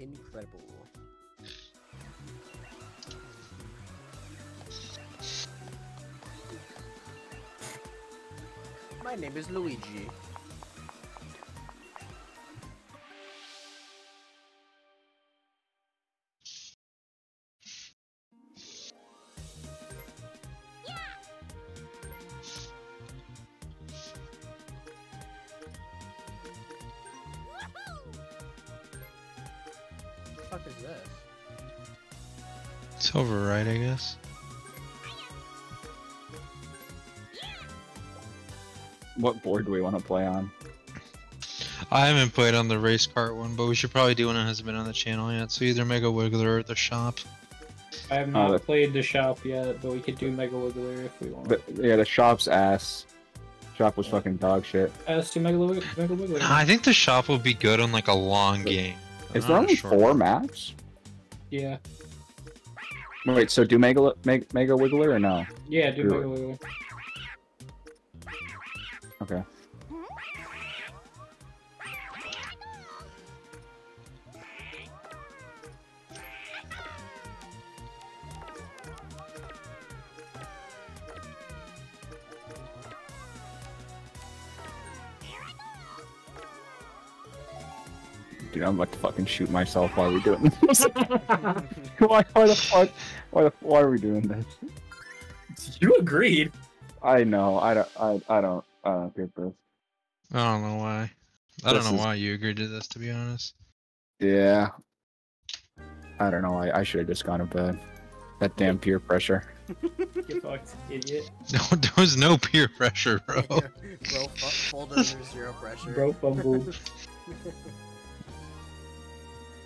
Incredible. My name is Luigi. It's override, I guess. What board do we want to play on? I haven't played on the race cart one, but we should probably do one that hasn't been on the channel yet. So either Mega Wiggler or the shop. I have Oh, not that- played the shop yet, but we could do Mega Wiggler if we want. The, yeah, the shop's ass. Shop was fucking dog shit. As to Mega, Mega Wiggler. I think the shop will be good on like a long game. Is not there a only short four one. maps? Yeah. Wait, so do Mega Mega, Mega Wiggler or no? Yeah, do Do Mega. Wiggler. I'm about to fucking shoot myself while we're doing this. why, why the fuck? Why, the, why are we doing this? You agreed. I know. I don't. I, I don't. I don't get this. I don't know why. I don't know is- why you agreed to this, to be honest. Yeah. I don't know. I, I should have just gone to bed. Uh, that damn peer pressure. Get fucked, idiot. No, there was no peer pressure, bro. Bro, fu- fold under zero pressure. Bro fumbled.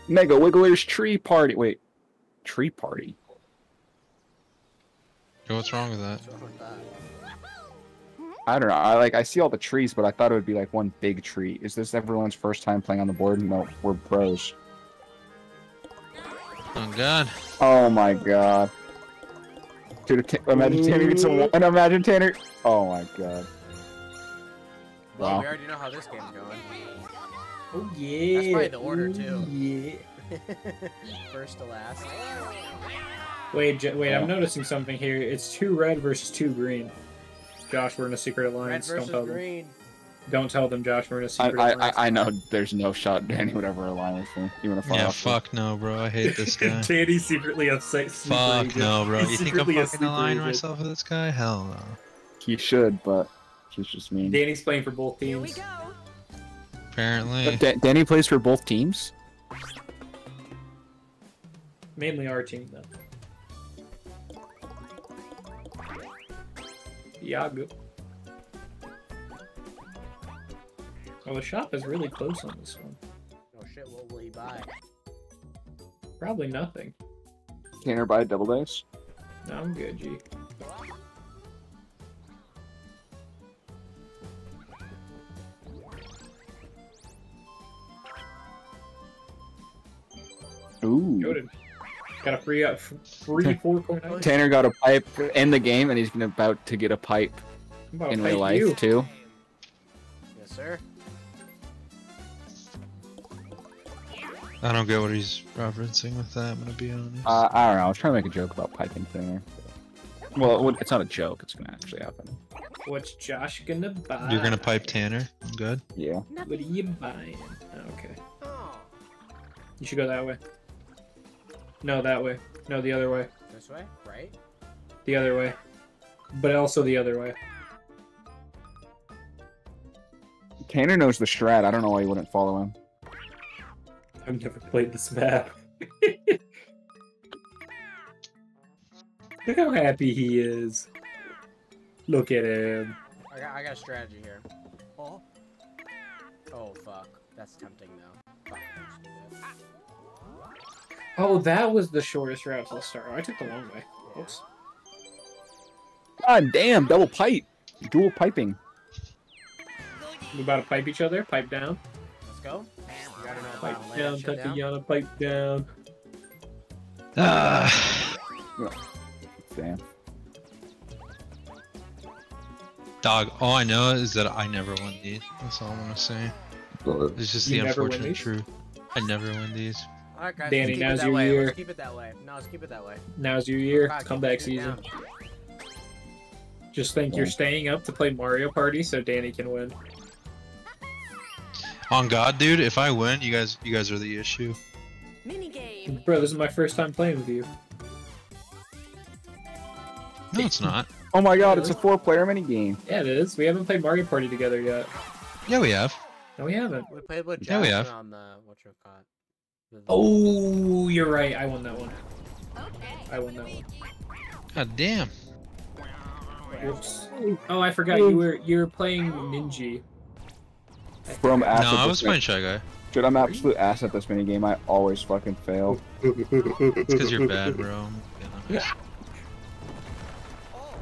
Mega Wiggler's tree party. Wait, tree party. Yo, What's wrong with that? What's wrong with that? I don't know. I like. I see all the trees, but I thought it would be like one big tree. Is this everyone's first time playing on the board? No, we're pros. Oh god. Oh my god. Dude, ta- imagine Tanner gets a one. Imagine Tanner. Oh my god. Well, Wow. we already know how this game's going. Oh yeah. That's probably the order, Ooh, too. Yeah. First to last. Wait, wait. Yeah. I'm noticing something here. It's two red versus two green. Josh, we're in a secret Red alliance. Don't versus tell them. Don't tell them, Josh. We're in a secret I, alliance. I, I know there's no shot Danny would ever align with me, even if I Yeah, offered. fuck no, bro. I hate this guy. Danny's secretly a se- Fuck agent. no, bro. He's You think I'm secretly a fucking aligning myself with this guy? Hell no. He should, but he's just mean. Danny's playing for both Here we teams. go. Apparently. But Da- Danny plays for both teams. Mainly our team, though. Yago. Oh, the shop is really close on this one. Oh shit, what will he buy? Probably nothing. Tanner buy double dice. No, I'm good, G. Got a free, uh, free four coin item. Tanner got a pipe in the game, and he's been about to get a pipe I'm about to in real life you. too. Yes, sir. I don't get what he's referencing with that, I'm gonna be honest. Uh, I don't know. I was trying to make a joke about piping Tanner. Well, it's not a joke. It's gonna actually happen. What's Josh gonna buy? You're gonna pipe Tanner? I'm good. Yeah. What are you buying? Oh, okay. You should go that way. No, that way. No, the other way. this way, right? The other way. But also the other way. Tanner knows the strat. I don't know why you wouldn't follow him. I've never played this map. Look how happy he is. Look at him. I got, I got a strategy here. Oh. Oh fuck, that's tempting though. Fuck, I'm stupid. Oh, that was the shortest route to the start. Oh, I took the long way. Oops. God damn! Double pipe. Dual piping. We about to pipe each other. Pipe down. Let's go. You gotta Pipe about lay that down. shit down. Tatiana. Pipe down. Ah, Damn. dog, all I know is that I never win these. That's all I'm gonna say. It's just You the unfortunate truth. I never win these. Alright, guys. Danny, let's keep now's it that your way. year. Let's keep it that way. No, let's keep it that way. Now's your year. God, keep Comeback season. down. Just think you're staying up to play Mario Party so Danny can win. On God, dude, if I win, you guys, you guys are the issue. Minigame. Bro, this is my first time playing with you. No, it's not. Oh my god, it's a four-player mini game. Yeah, it is. We haven't played Mario Party together yet. Yeah, we have. No, we haven't. We played with Yeah, we have. on the what you call it. The- Oh, you're right. I won that one. Okay. I won that one. God damn. Whoops. Oh, I forgot you were you were playing Ninji. From ass No, I this was playing Shy Guy. Dude, I'm absolute ass at this mini game. I always fucking fail. It's because you're bad, bro. Yeah.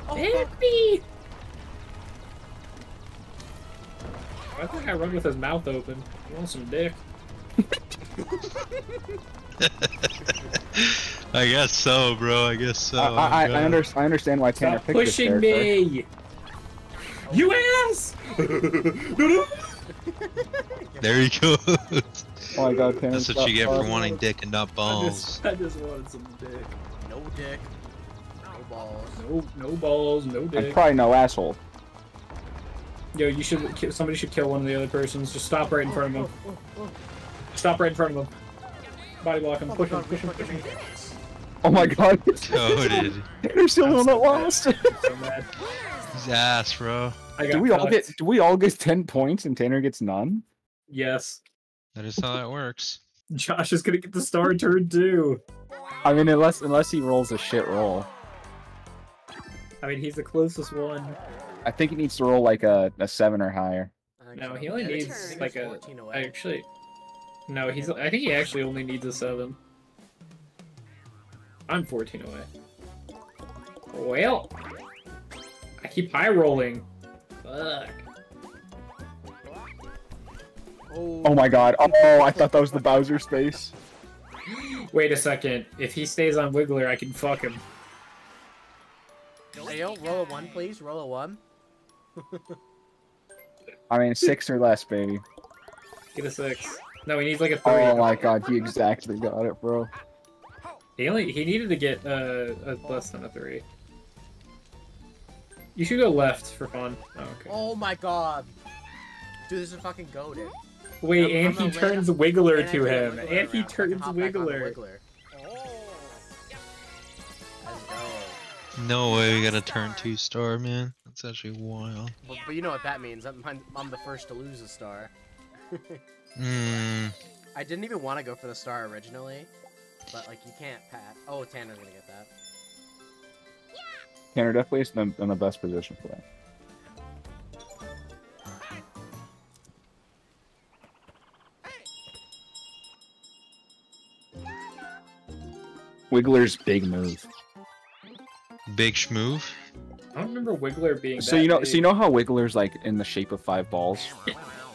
Oh, Happy. I think I run with his mouth open. You want some dick? I guess so, bro. I guess so. I, I, I, under, I understand why Tanner Stop picked this pushing character. me! You ass! There he goes. Oh my god, Tanner. That's what you get for wanting dick and not I balls. just, I just wanted some dick. No dick. No balls. No, no balls, no I'm dick. probably no asshole. Yo, you should. ki- Somebody should kill one of the other persons. Just stop right in front of him. Stop right in front of him. Body block him. Oh my Push him. Push him. Push him. fucking made it. Oh my god. Goated. Tanner's the only one that I'm lost. so mad. His ass, bro. I got Do we all get do we all get ten points and Tanner gets none? Yes. That is how that works. Josh is gonna get the star turn too. I mean unless unless he rolls a shit roll. I mean, he's the closest one. I think he needs to roll like a, a seven or higher. No, so. he only Yeah, needs it's- I think like a. 14 away. Actually, no, he's. I think he actually only needs a seven. I'm 14 away. Well, I keep high rolling. Fuck. Oh my god. Oh, I thought that was the Bowser space. Wait a second. If he stays on Wiggler, I can fuck him. Hey, yo, roll a one, please. Roll a one. I mean six or less, baby. Get a six. No, he needs like a three. Oh my god, he exactly got it, bro. He only he needed to get uh, a less than a three. You should go left for fun. Oh, okay. Oh my god. Dude, this is fucking goaded. Wait, I'm- and I'm he gonna turns Wiggler And to him, Wiggler and he around so I can turns hop back Wiggler. Wiggler. No way we got a turn two star, man. That's actually wild. But, but you know what that means. I'm, I'm, I'm the first to lose a star. Hmm. I didn't even want to go for the star originally. But, like, you can't pat. Oh, Tanner's gonna get that. Tanner definitely is in the, in the best position for that. Wiggler's big move. Big schmoove. I don't remember Wiggler being. So that you know, big. so you know how Wiggler's like in the shape of five balls.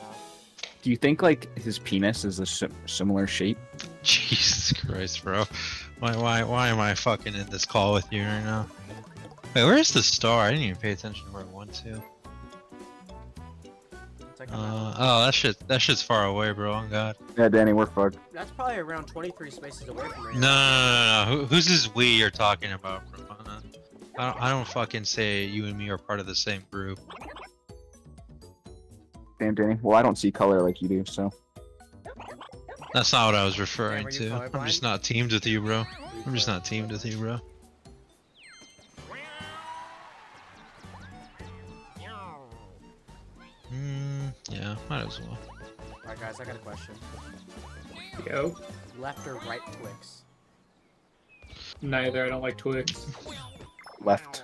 Do you think like his penis is a sim- similar shape? Jesus Christ, bro. Why, why, why am I fucking in this call with you right now? Wait, where's the star? I didn't even pay attention to where it went to. It's like on that Uh, oh, that shit, that shit's far away, bro. On God. Yeah, Danny, we're fucked. That's probably around 23 spaces away from No, no, no, no. no. Who, who's this we you're talking about, bro? I don't, I don't fucking say you and me are part of the same group. Damn, Danny. Well, I don't see color like you do, so. That's not what I was referring were you to. I'm just not teamed with you, bro. I'm just not teamed with you, bro. Mm, yeah, might as well. Alright, guys, I got a question. Yo, Left or right Twix? neither. I don't like Twix. Left.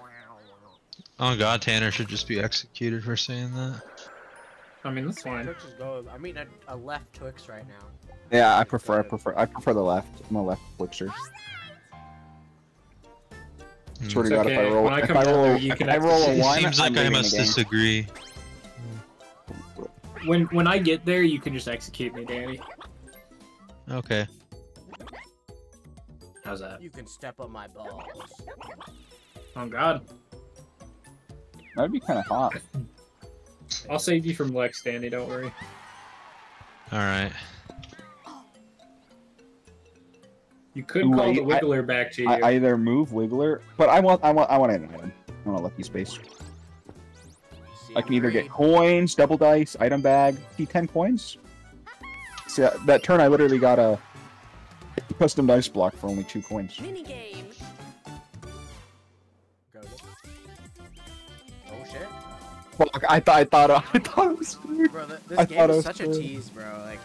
Oh god, Tanner should just be executed for saying that. I mean, that's fine. Twix is gold. I mean, a, a left Twix right now. Yeah, I prefer, I prefer, I prefer the left. I'm a left Twixer. Hmm. Swear to It's God, if I okay, roll, when I if come I roll, there, you if can I roll a It one, seems I'm like I must disagree. When when I get there, you can just execute me, Danny. Okay. How's that? You can step on my balls. Oh God, That'd be kind of hot. I'll save you from Lex, Danny. Don't worry. Alright. You could call the Wait, I- Wiggler back to you. I, I either move Wiggler, but I want I want I want an item. I want a lucky space. I can either get coins, double dice, item bag, T10 coins. See that, that turn I literally got a custom dice block for only two coins. Mini Fuck, I thought I thought I thought it was screwed. Bro, th- I this thought game it is was such a tease, bro. Like,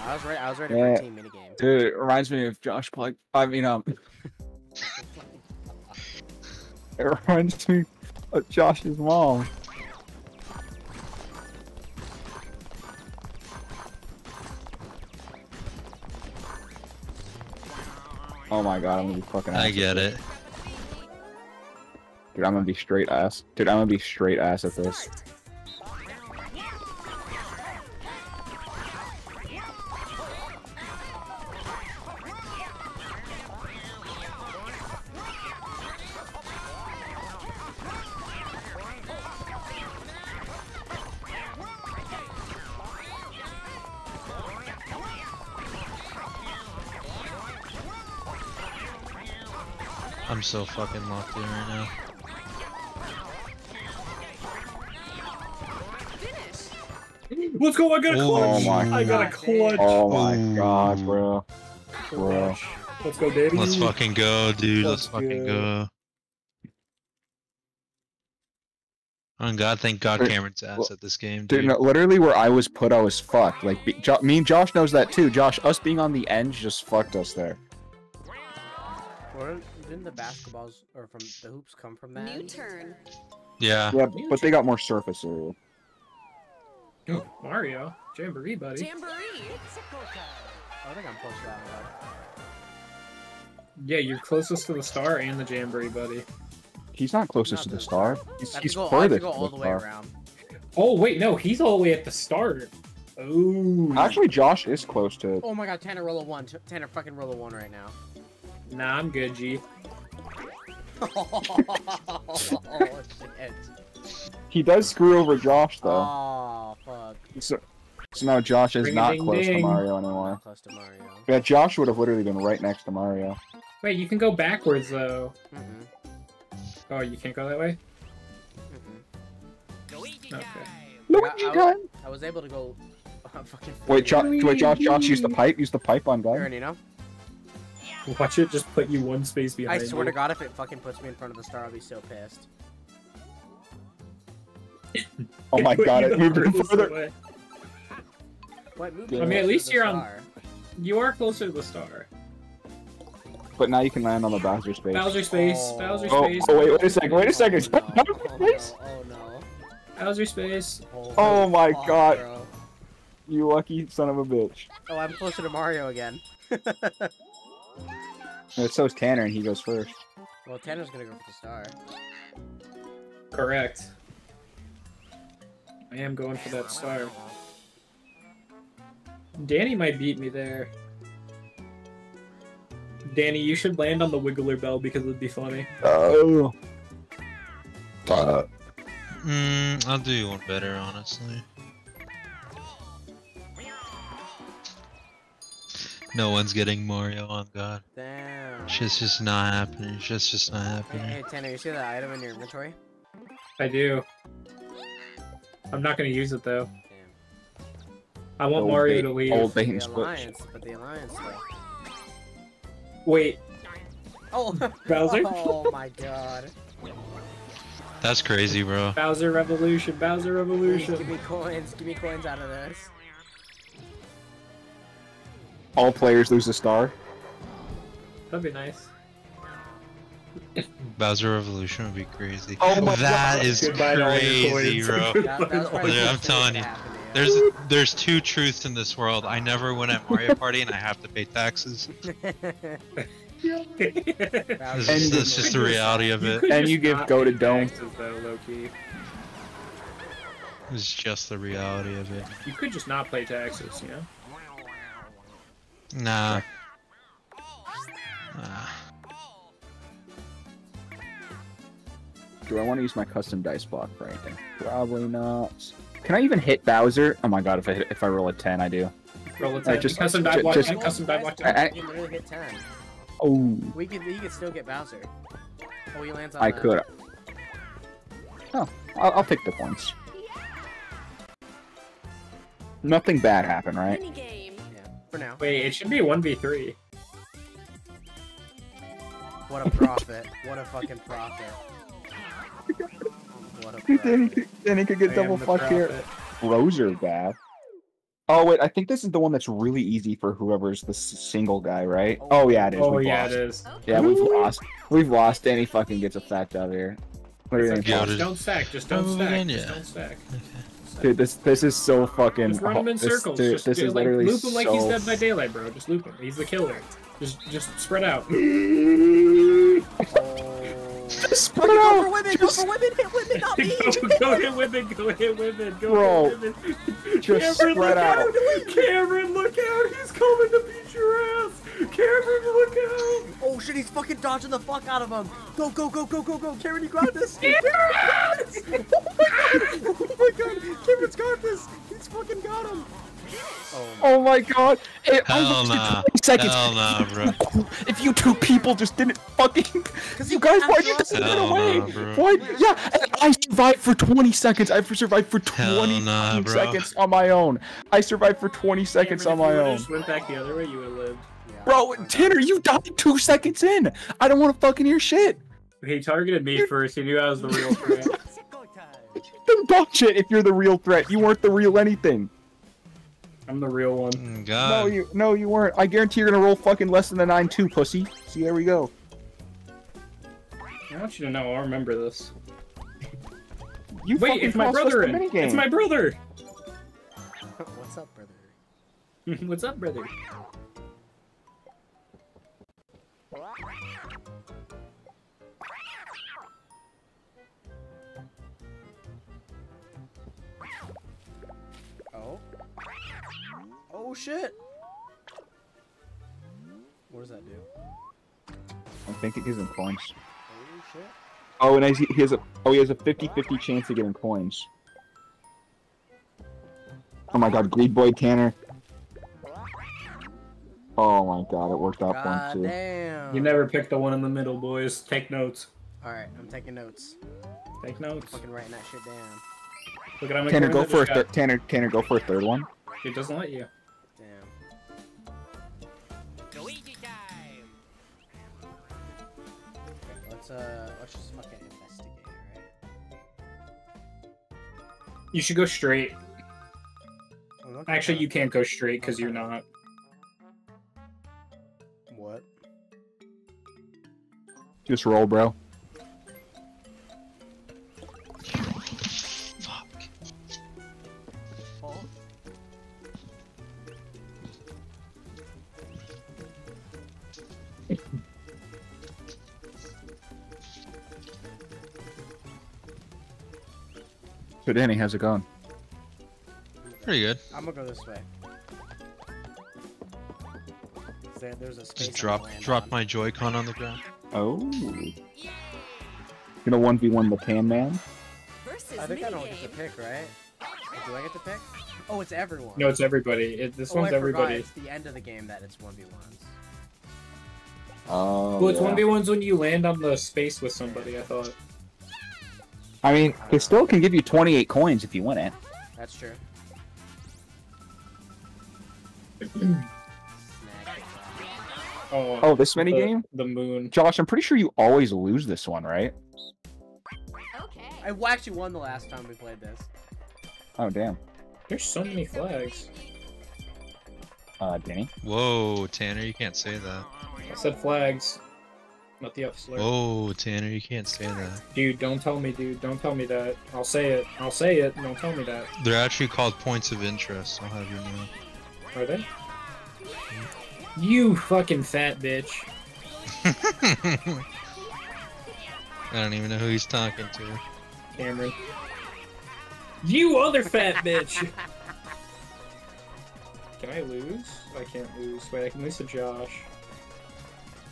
I was ready. I was ready Yeah. for a team minigame. Dude, it reminds me of Josh Plug. I mean, um, it reminds me of Josh's mom. Oh my god, I'm gonna be fucking. I get at it. Dude, I'm gonna be straight ass. Dude, I'm gonna be straight ass at this. I'm so fucking locked in right now. Let's go! I got a Oh clutch. my I got a clutch. Oh my Ooh. god, bro. bro. Let's go, baby. Let's fucking go, dude. Let's, Let's fucking go. go. Oh God, thank God Cameron's ass at this game, Dude, dude. no, literally where I was put, I was fucked. Like, be, jo- me and Josh knows that too. Josh, us being on the end just fucked us there. Or didn't the basketballs or from the hoops come from that? New turn. Yeah. Yeah, but they got more surface area. Oh, Mario, Jamboree, buddy. Jamboree. I think I'm close to that one. yeah, you're closest to the star and the Jamboree, buddy. He's not closest Not to the the- star. He's, I have he's to go, I have to go to all the the way star. around. Oh wait, no, he's all the way at the start. Oh, Actually, Josh is close to. Oh my god, Tanner roll a one. Tanner fucking roll a one right now. nah, I'm good, G. oh shit. He does screw over Josh though. Oh fuck. So, so now Josh is not close to Ring-a-ding-ding. Mario anymore. Close to Mario. Yeah, Josh would have literally been right next to Mario. Wait, you can go backwards though. Mm-hmm. Oh, you can't go that way. Mm-hmm. Okay. Luigi I- I- time. I was able to go. fucking. Wait, Josh. Wait, Josh. Josh, use the pipe. Use the pipe on Aaron, gun. you know? Watch it just put you one space behind. I swear you. to God, if it fucking puts me in front of the star, I'll be so pissed. Oh my god! you It moved him furthest further. away. What move? I mean, at least you're on- star? You are closer to the star. But now you can land on the Bowser space. Bowser space. Oh. Bowser Oh, space. oh, wait, wait a second. Wait a second. Oh, no. Bowser Oh, space. no. Oh no. Bowser space. Oh my fuck, God. bro. You lucky son of a bitch. Oh, I'm closer to Mario again. No, so is Tanner, and he goes first. well, Tanner's gonna go for the star. Correct. I am going for that star. Danny might beat me there. Danny, you should land on the Wiggler Bell because it'd be funny. Oh. Uh, Mm, I'll do one better, honestly. No one's getting Mario on God. Damn. It's just, just not happening. It's just, just not Hey, happening. hey, Tanner, you see that item in your inventory? I do. I'm not gonna use it though. Damn. I want Old Mario to leave. old bait The switch. alliance, but the alliance though. Wait, Oh, Bowser? Oh my god. That's crazy, bro. Bowser Revolution, Bowser Please Revolution. give me coins. Give me coins out of this. all players lose a star. That'd be nice. Bowser Revolution would be crazy. Oh my That God. is Goodbye to all your crazy, bro. That, that probably Yeah, I'm telling you. to happen to you. There's there's two truths in this world. I never win at Mario Party, and I have to pay taxes. Bowser. This And is, that's just the reality of it. could And you give Go to pay Dome. taxes, though, low-key. It's just the reality of it. You could just not pay taxes, you know? Nah. Oh, nah. Do I want to use my custom dice block for anything? Probably not. Can I even hit Bowser? Oh my god, if I hit, if I roll a 10, I do. Roll a Alright, 10. just- custom ju- die block just- 10, custom die block I- I- You can literally hit 10. Oh, We could, he could still get Bowser. Oh, he lands on I the- could. Oh, I'll, I'll take the points. Nothing bad happened, right? Minigame. Yeah, for now. Wait, it should be 1v3. What a profit. what a fucking profit. What a then, he could, then he could I get am double the fucked here. prophet. Bros are bad. Oh wait, I think this is the one that's really easy for whoever's the single guy, right? Oh, oh yeah, it is. Oh We've yeah, lost. it is. Yeah, we've lost. We've lost. Danny fucking gets a fact out here. What do you think, Yeah, Paul? it Just is. don't stack. Just don't Oh, stack. then, Just don't stack. Dude, this this is so fucking. Just run him in this, circles. Dude, just this do, is like, literally loop him like he's so- Dead by Daylight, bro. Just loop him. He's the killer. Just just spread out. Spread Go for women! Just- Go for women! Hit women, not me! go, go hit women. Go hit women. Go Bro, hit women. just Cameron, spread look out. out! Cameron, look out! He's coming to beat your ass. Cameron, look out! Oh shit, he's fucking dodging the fuck out of him! Go, go, go, go, go, go! Cameron, you got this! Cameron, got this! Oh my god! Oh my god! Cameron's got this! He's fucking got him! Oh my Oh my god! Hey, I Hell wasted nah. 20 seconds. Hell nah, bro. If you two people just didn't fucking, Cause you guys, went why did you us get and it Hell away? nah, bro. Why? Yeah, and I survived for 20 seconds. I survived for 20 nah, seconds on my own. I survived for 20 seconds on my own. would've Just went back the other way, you would have lived. Yeah. Bro, Tanner, you died two seconds in. I don't want to fucking hear shit. He targeted me first. He knew I was the real threat. Then bullshit if you're the real threat. You weren't the real anything. I'm the real one. Mm, No, you no, you weren't. I guarantee you're gonna roll fucking less than a 9-2, pussy. See, there we go. I want you to know. I'll remember this. You Wait, it's my brother in. It's my brother. What's up, brother? What's up, brother? Oh shit! What does that do? I think it gives him coins. Oh shit. Oh, and he he has a oh he has a 50-50 chance of getting coins. Oh my god, Greed Boy Tanner. Oh my god, it worked out for him too. damn. You never pick the one in the middle, boys. Take notes. Alright, I'm taking notes. Take notes. Fucking writing that shit down. Look at how Tanner, go I for a just. Tanner. Tanner, go for a third one. It doesn't let you. Uh, let's just fucking investigate, right? You should go straight. I'm Actually, you can't go straight because you're not. What? Just roll, bro. So Danny, how's it going? Pretty good. I'm gonna go this way. There, there's a space. Just drop drop on. my Joy-Con on the ground. Oh. Gonna one v one the Pan Man. Versus I think I don't get to minigame. pick, right? Do I get to pick? Oh, it's everyone. No, it's everybody. It, this oh, one's I forgot. everybody. It's the end of the game that it's one v ones. Oh. Well, it's yeah. one v ones when you land on the space with somebody. I thought. I mean, they still can give you 28 coins if you win it. That's true. Oh. Oh, this the, mini game? The moon. Josh, I'm pretty sure you always lose this one, right? Okay. I actually won the last time we played this. Oh, damn. There's so many flags. Uh, Danny. Whoa, Tanner, you can't say that. I said flags, not the F slur. Whoa, Tanner, you can't say that. Dude, don't tell me, dude. Don't tell me that. I'll say it. I'll say it. Don't tell me that. They're actually called points of interest. I'll have you know. Are they? You fucking fat bitch. I don't even know who he's talking to. Cameron. You other fat bitch! Can I lose? I can't lose. Wait, I can lose to Josh.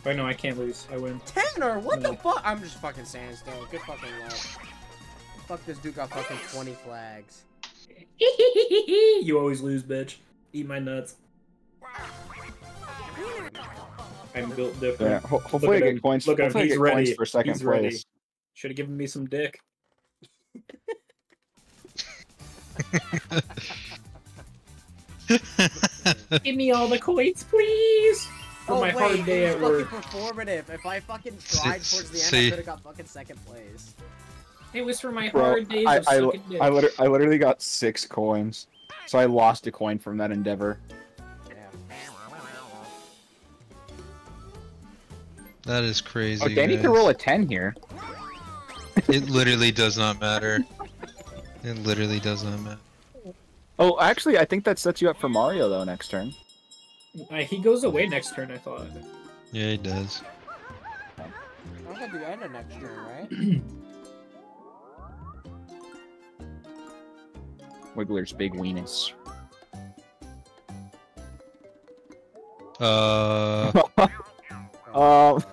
Wait, no, I can't lose. I win. Tanner, what no. the fuck? I'm just fucking saying still. Good fucking luck. Fuck this dude got fucking 20 flags. you always lose, bitch. Eat my nuts. I'm built different. Yeah, ho hopefully I get him. coins. Look at him. He's ready. For second He's place. Should have given me some dick. Give me all the coins, please. For oh my wait, hard day it at was work. fucking performative. If I fucking See- tried towards the end, see. I could have got fucking second place. It was for my Bro, hard days I, of I, sucking. I, liter- I literally got six coins, so I lost a coin from that endeavor. That is crazy. Oh, Danny guys. can roll a ten here. It literally does not matter. It literally does not matter. Oh, actually, I think that sets you up for Mario though next turn. Uh, he goes away next turn, I thought. Yeah, he does. That's at the end of next turn, right? Wiggler's big weenus. Uh, um,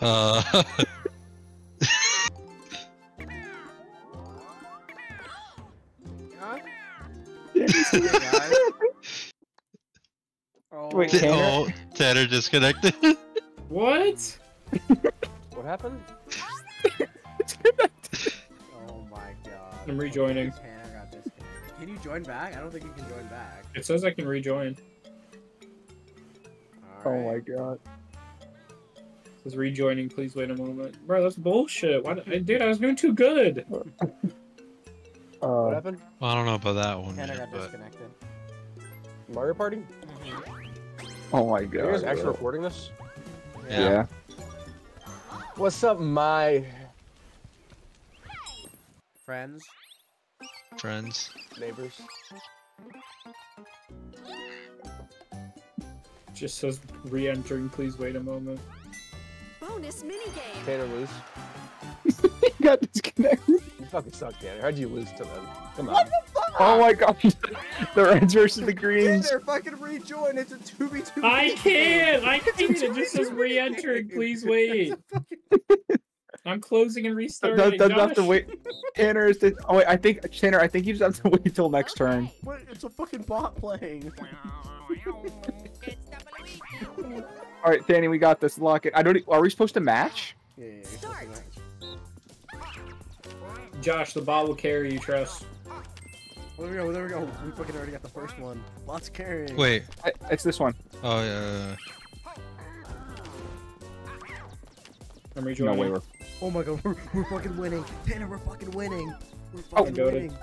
uh, Hey, guys. Oh, Wait, Tanner? oh, Tanner disconnected. What? What happened? oh my god. I'm rejoining. Tanner got disconnected. Can you join back? I don't think you can join back. It says I can rejoin. oh my god. It says rejoining, please wait a moment. Bro, that's bullshit. Why, did- dude, I was doing too good. What Uh, happened? Well, I don't know about that one, Tanner man, got but disconnected. Mario Party? Oh my god. Are you guys god. actually recording this? Yeah. What's up, my Friends. friends. neighbors? Just says re-entering, please wait a moment. Bonus minigame. Tanner lose. he got disconnected. You fucking suck, Tanner. How'd you lose to them? Come on. What the fuck? Oh my god. the reds versus the greens. Tanner, fucking rejoin. It's a 2v2. I can't! I can't! It's a It just says re-entering, please wait. It's a fucking- I'm closing and Does restarting. does have to wait. Tanner is. The, oh wait, I think Tanner. I think you just have to wait till next turn. What? It's a fucking bot playing. All right, Danny, we got this. Lock it. I don't. e- Are we supposed to match? Yeah, yeah, yeah, Start. Josh, the bot will carry you, trust. There we go, there we go. We fucking already got the first one. Lots carrying. Wait. I, it's this one. Oh yeah. I'm No rejoining. way. We're. Oh my god, we're, we're fucking winning. Tanner, we're fucking winning. We're Oh, fucking got it. winning.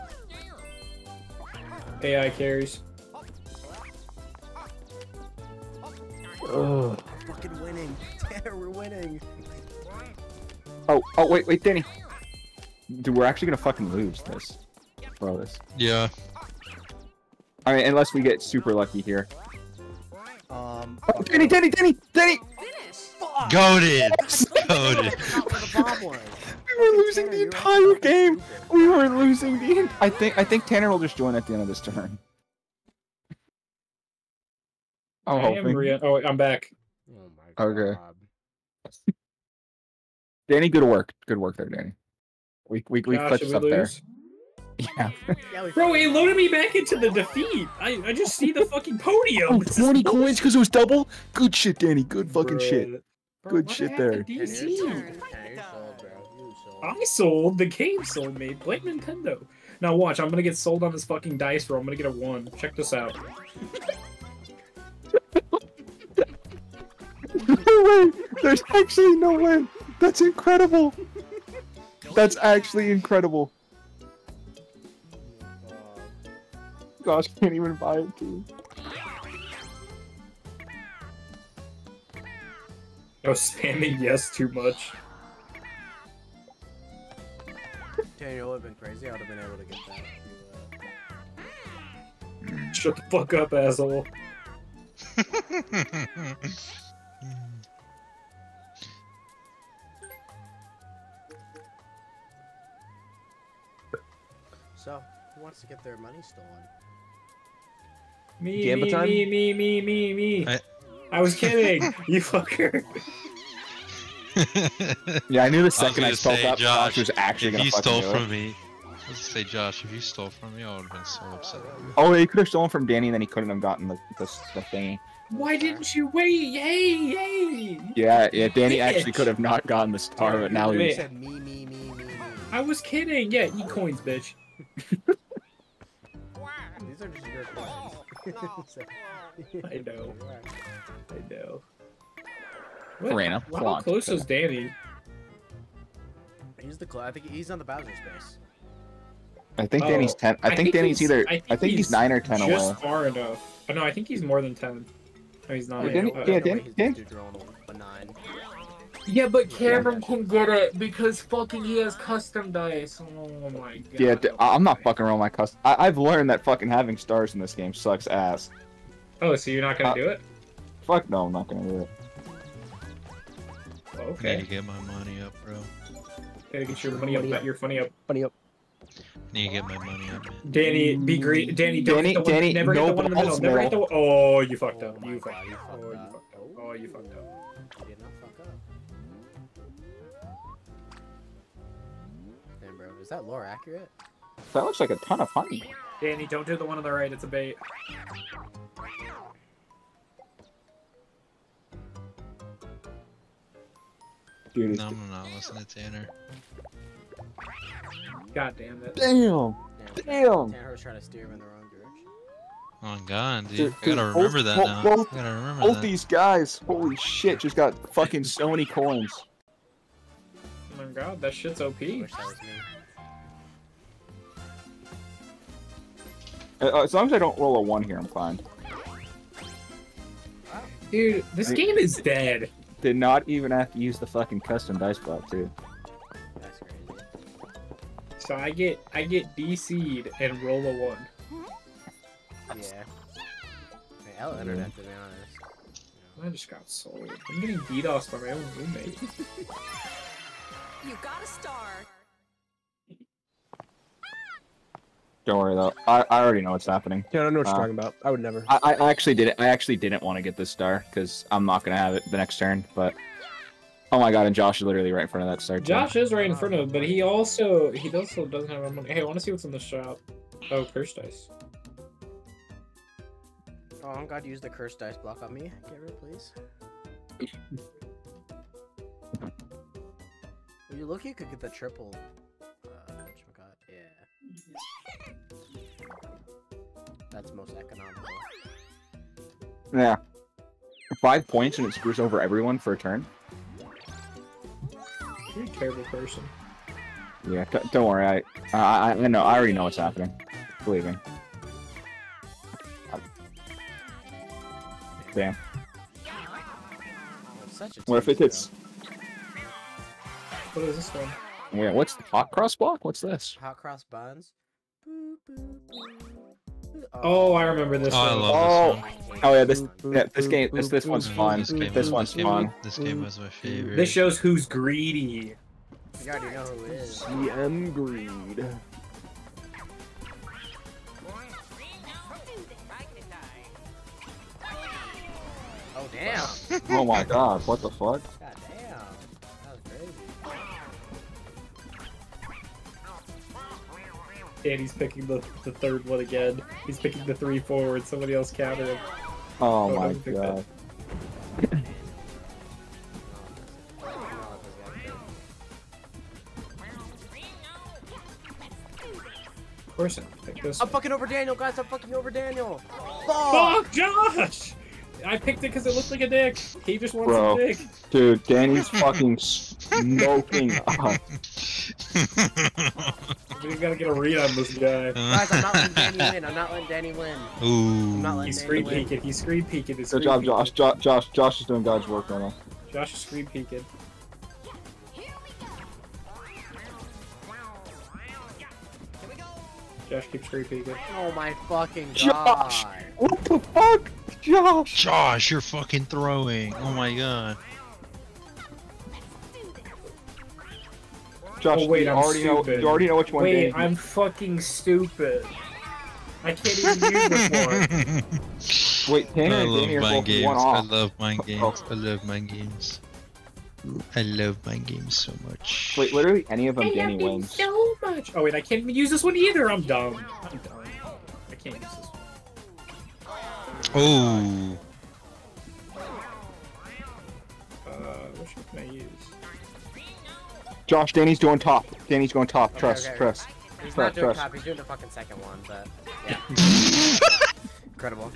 AI carries. Ugh. We're fucking winning. Tanner, we're winning. Oh. Oh wait, wait, Danny. Dude, we're actually gonna fucking lose this. Bro, this. Yeah. I mean, unless we get super lucky here. Um. Oh, Danny, Danny, Danny, Danny! Finish. Fuck! Goaded. Goaded. forgot where the bomb was. We were losing Tanner, the entire fucking game. We were losing the. en- I think. I think Tanner will just join at the end of this turn. I'm I hoping. re- oh, I'm back. Oh my Okay. Danny, good work. Good work there, Danny. We we we Josh, clutched we up there. lose? Yeah. Yeah, Bro, it loaded me back into the defeat. I, I just see the fucking podium. Oh, 20 coins because it was double? Good shit, Danny. Good fucking Bruh. shit. Bro, Good shit happened, there. DC? Tanner, Turn. Sold, bro. Sold. I sold. The game sold me. Blame Nintendo. Now watch. I'm gonna get sold on this fucking dice roll. I'm gonna get a one. Check this out. No way! There's actually no way! That's incredible! That's actually incredible. Gosh, can't even buy it, dude. I was spamming yes too much. Daniel would have been crazy. I would have been able to get that. if you, Shut the fuck up, asshole. So, who wants to get their money stolen? Me, Gambit me, time? me, me, me, me, me. I- I was kidding. you fucker. Yeah, I knew the second I, gonna spoke say, up, Josh, Josh, was actually if gonna you fucking stole do from it. me, let's say Josh, if you stole from me, I would have been so upset. Oh, he could have stolen from Danny, and then he couldn't have gotten the, the, the thingy. Why didn't you wait? Yay, yay! Yeah, yeah. Danny actually could have not gotten the star, but now You he's. said me, me, me, me, me. I was kidding. Yeah, eat coins, bitch. These are just your coins. I know. I know. What? Rana, Wow, how close is Danny? He's the cl- I think he's on the Bowser space. I think Oh, Danny's ten. I, I think, think Danny's either. I I think think, he's, he's nine or ten Just away. far enough. Oh, no, I think he's more than ten. No, he's not. Oh, Danny- Uh, yeah, No Dan- way Yeah, but Cameron can get it because fucking he has custom dice. Oh my god. Yeah, I'm not fucking rolling my custom. I, I've learned that fucking having stars in this game sucks ass. Oh, so you're not gonna Uh, do it? Fuck no, I'm not gonna do it. Oh, I okay. need to get my money up, bro. Gotta get your money up. Bet your funny up. Funny up. Need to get my money up. Danny, be great. Danny, don't Danny- hit the one, Danny, never hit no the one in the middle. balls, Never hit the one. Oh, you fucked Oh up. my You God, fucked you up. Oh, you fucked up. Oh, you fucked up. Is that lore accurate? That looks like a ton of honey. Danny, don't do the one on the right. It's a bait. Dude, it's No, I'm not listening to Tanner. God damn it. damn. Damn. Tanner was trying to steer him in the wrong direction. Oh god, dude. Dude, I gotta dude, remember both- that now. both- I gotta remember Both that. these guys, holy shit, just got fucking so many coins. Oh my god, that shit's OP. Uh, uh, as long as I don't roll a one here, I'm fine. Dude, this I- game is dead. Did not even have to use the fucking custom dice block, too. That's crazy. So I get I get DC'd and roll a one. Yeah. Hey, hell internet, to be honest. I just got sold. I'm getting DDoS by my own roommate. You got a star. Don't worry though. I, I already know what's happening. Yeah, I don't know what you're Uh, talking about. I would never. I, I actually did it. I actually didn't want to get this star because I'm not gonna have it the next turn. But oh my god, and Josh is literally right in front of that star. too. Josh is right in front of him, but he also he also doesn't have money. Hey, I want to see what's in the shop. Oh, curse dice. Oh, I'm glad you used the curse dice block on me. Get rid, please. well, you look, you could get the triple. Uh, whatchamacallit, yeah. That's most economical. Yeah. Five points and it screws over everyone for a turn. You're a terrible person. Yeah. Don't worry. I, I I know. I already know what's happening. Believe me. Damn. Such a What if it tease, hits? What is this one? Yeah. What's the hot cross block? What's this? Hot cross buns. Boop, boop, boop. Oh, I remember this Oh, I one. love Oh. this one. Oh yeah. This yeah, this game. This this one's Mm, fun. This game, This was- one's this game, fun. This game was my favorite. This shows who's greedy. You already know who it is. CM Greed. Oh damn! Oh my god. What the fuck? God Danny's picking the, the third one again. He's picking the three forward. Somebody else counter him. Oh Oh, my don't pick god. Of course, I picked this. I'm one. fucking over Daniel, guys. I'm fucking over Daniel. Fuck! Fuck, Josh! I picked it because it looked like a dick. He just wants Bro. a dick. Dude, Danny's fucking smoking up. We gotta get a read on this guy. Guys, I'm not letting Danny win. I'm not letting Danny win. Ooh. I'm not letting He's Danny screen win. peeking. He's screen peeking. He's Good job. Josh. Jo- Josh. Josh is doing God's work right now. Josh is screen peeking. Josh keeps screen peeking. Oh my fucking Josh! god. What the fuck, Josh? Josh, you're fucking throwing. Oh my god. Josh, Oh, wait, you I'm already know. You already know which one. Wait, I'm fucking stupid. I can't even use this one. Wait, Tanner I and love Danny are mind both games. I off. love mind Oh. games. I love mind games. I love mind games so much. Wait, literally any of them, I Danny love you wins. so much. Oh wait, I can't even use this one either. I'm dumb. I'm dumb. I can't use this one. Oh. Uh, what should I use? Josh, Danny's doing top. Danny's going top. Okay, trust, okay. trust. He's trust, not doing trust. top. He's doing the fucking second one, but yeah. Incredible.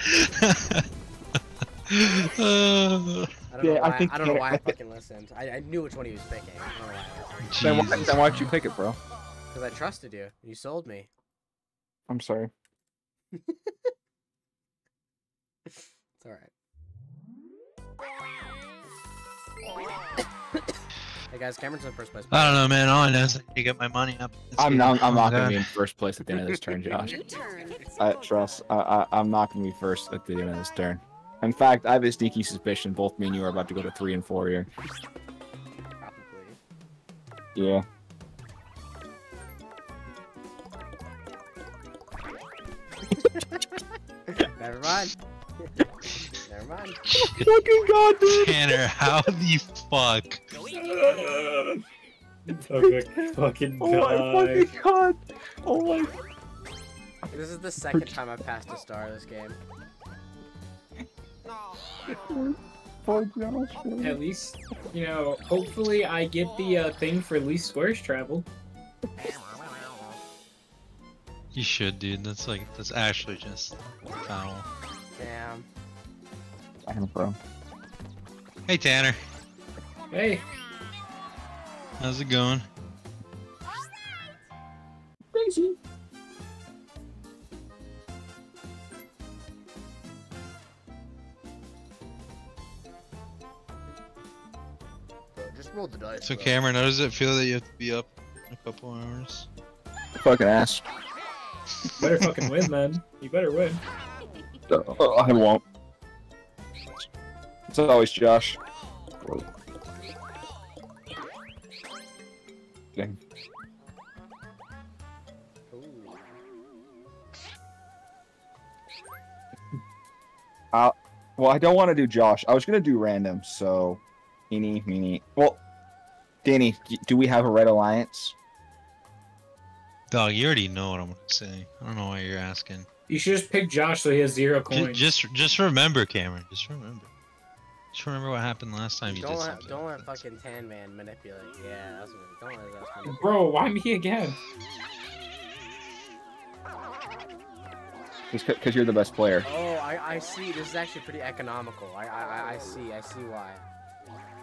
I yeah, I, think I don't know why I, I fucking listened. I, I, knew which one he was picking. Then why, then why'd you pick it, bro? Because I trusted you. You sold me. I'm sorry. It's alright. hey guys, Cameron's in first place. I don't know, man. All I know is I need to get my money up. I'm not. I'm not gonna be in first place at the end of this turn, Josh. I trust. I, I, I'm not gonna be first at the end of this turn. In fact, I have a sneaky suspicion both me and you are about to go to three and four here. Probably. Yeah. Never mind. Never mind. Fucking god, dude. Tanner, how the fuck? Okay, fucking Oh my fucking god. Oh my. This is the second time I've passed a star this game. Poor Josh. dude. At least, you know, hopefully I get the uh, thing for least squares travel. You should, dude. That's like that's actually just foul. Damn. Damn, bro. Hey Tanner, Hey, how's it going? Crazy. Bro, just roll the dice. So bro. Cameron, how does it feel that you have to be up in a couple hours? Fucking ass. better fucking win, man. You better win. Oh, I won't. It's always Josh. Dang. Ooh. Uh, well, I don't want to do Josh. I was gonna do random, so eeny, meeny. Well, Danny, do we have a red alliance? Dog, you already know what I'm gonna say. I don't know why you're asking. You should just pick Josh so he has zero Ju- coins. Just, just remember, Cameron. Just remember. Just remember what happened last time you Don't did let, something. don't let fucking Tan Man manipulate. Yeah, that's what. Don't let us manipulate. Bro, why me again? Just because you're the best player. Oh, I, I see. This is actually pretty economical. I, I, I- I see. I see why.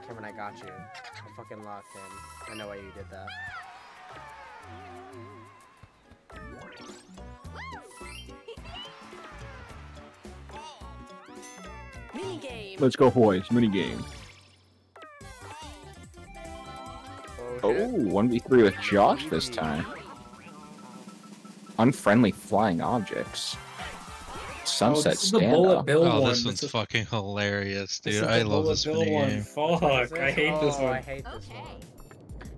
Cameron, I got you. I'm fucking locked in. I know why you did that. Let's go, boys. Mini game. Oh, Oh, shit. 1v3 with Josh this time. Unfriendly flying objects. oh, Sunset this is the stand bullet up. bill Oh, one. this one's is- fucking hilarious, dude. I love this bill mini one. game. Fuck, I hate this oh, I hate this one.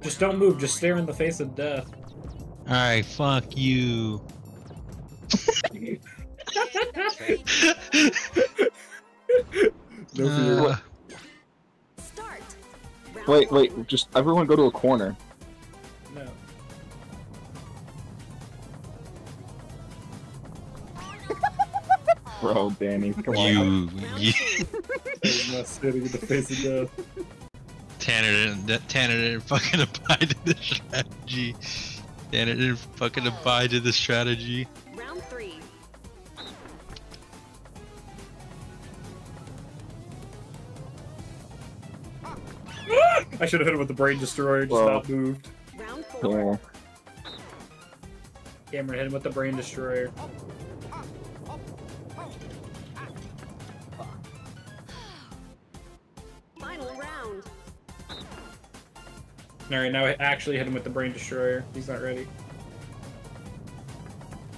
Just don't move. Just stare in the face of death. Alright, fuck you. Uh, Start. Wait, wait, just everyone go to a corner. No. Bro, Danny, come on. you, you, He's not staring in the face of death. Tanner didn't, Tanner didn't fucking abide to the strategy. Tanner didn't fucking abide to the strategy. I should have hit him with the brain destroyer. Just Whoa. not moved. Round four. Yeah. Cameron hit him with the brain destroyer. Final round. Alright, now I actually hit him with the brain destroyer. He's not ready.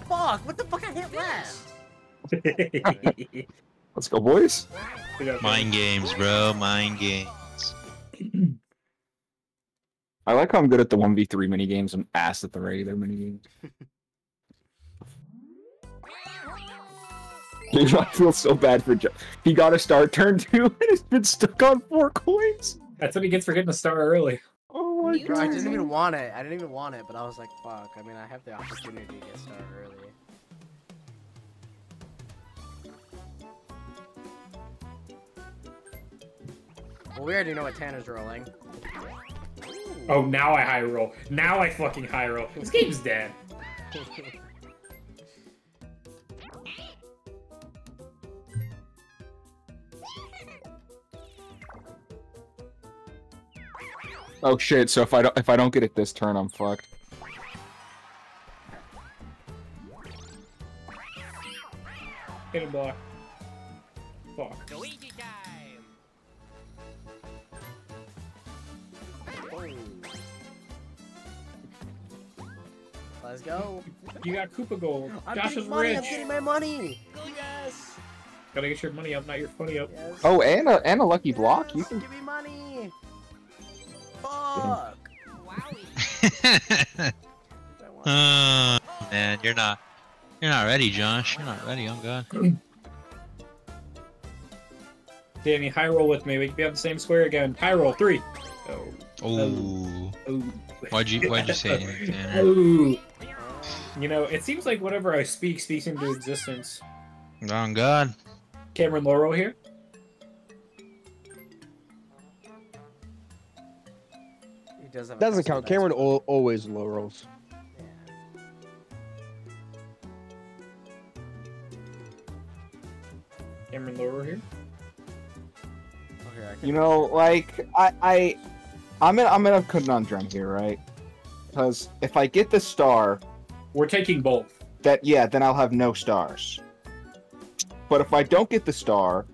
Fuck! What the fuck I hit last? Let's go, boys. We Mind games, bro. Mind games. I like how I'm good at the 1v3 mini games. I'm ass at the regular mini games. Dude, I feel so bad for Joe. He got a star turn two and has been stuck on four coins. That's what he gets for hitting a star early. Oh my New Bro, I didn't even want it. I didn't even want it, but I was like, fuck. I mean, I have the opportunity to get started early. Well, we already know what Tanner's rolling. Oh, now I high roll. Now I fucking high roll. This game's dead. Oh shit! So if I don't if I don't get it this turn, I'm fucked. Hidden block. Fuck. Let's go. You got Koopa Gold. I'm Josh getting is money. rich. I'm getting my money. Yes. Gotta get your money up, not your funny up. Yes. Oh, and a and a lucky block. You can. give me money. Fuck. uh, man, you're not. You're not ready, Josh. You're not ready. I'm oh god. Danny, high roll with me. We can be on the same square again. High roll. Three. Oh. Oh. Oh. Why'd you Why'd you say anything, Tanner? Oh. You know, it seems like whatever I speak speaks into existence. Oh god. Cameron Laurel here. He does have Doesn't count. Cameron al- always low rolls. Yeah. Cameron Laurel here. Okay, I can. You know, like I I I'm in I'm in a conundrum here, right? Because if I get the star, We're taking both. that yeah, then I'll have no stars. But if I don't get the star,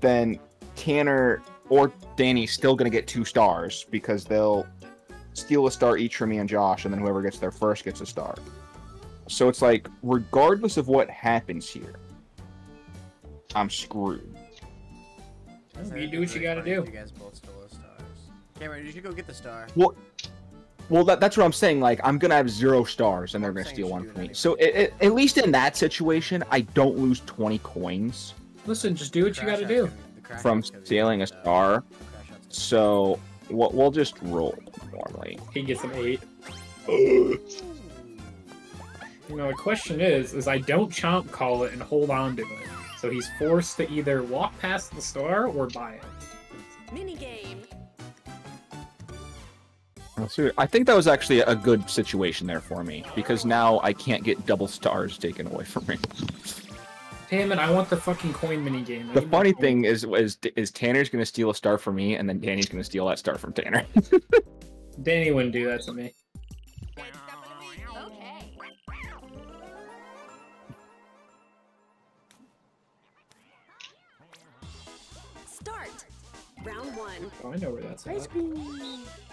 then Tanner or Danny's still gonna get two stars because they'll steal a star each from me and Josh, and then whoever gets there first gets a star. So it's like, regardless of what happens here, I'm screwed. You do what you gotta do. You guys both stole those stars. Cameron, you should go get the star. Well, well, that, that's what I'm saying. Like, I'm gonna have zero stars, and they're I'm gonna steal one should do from me. that So, it, it, at least in that situation, I don't lose 20 coins Listen, just do what you gotta do. gonna- from out's gonna be stealing a star. Crash out's gonna be So, we'll, we'll just roll normally. He gets an eight. You know, the question is, is I don't chomp call it and hold on to it. So he's forced to either walk past the star or buy it. Mini game. So I think that was actually a good situation there for me because now I can't get double stars taken away from me. Damn it, I want the fucking coin mini game. The funny thing is, is, is Tanner's gonna steal a star from me, and then Danny's gonna steal that star from Tanner. Danny wouldn't do that to me. Okay. Start. Round one. Oh, I know where that's at. Fuck.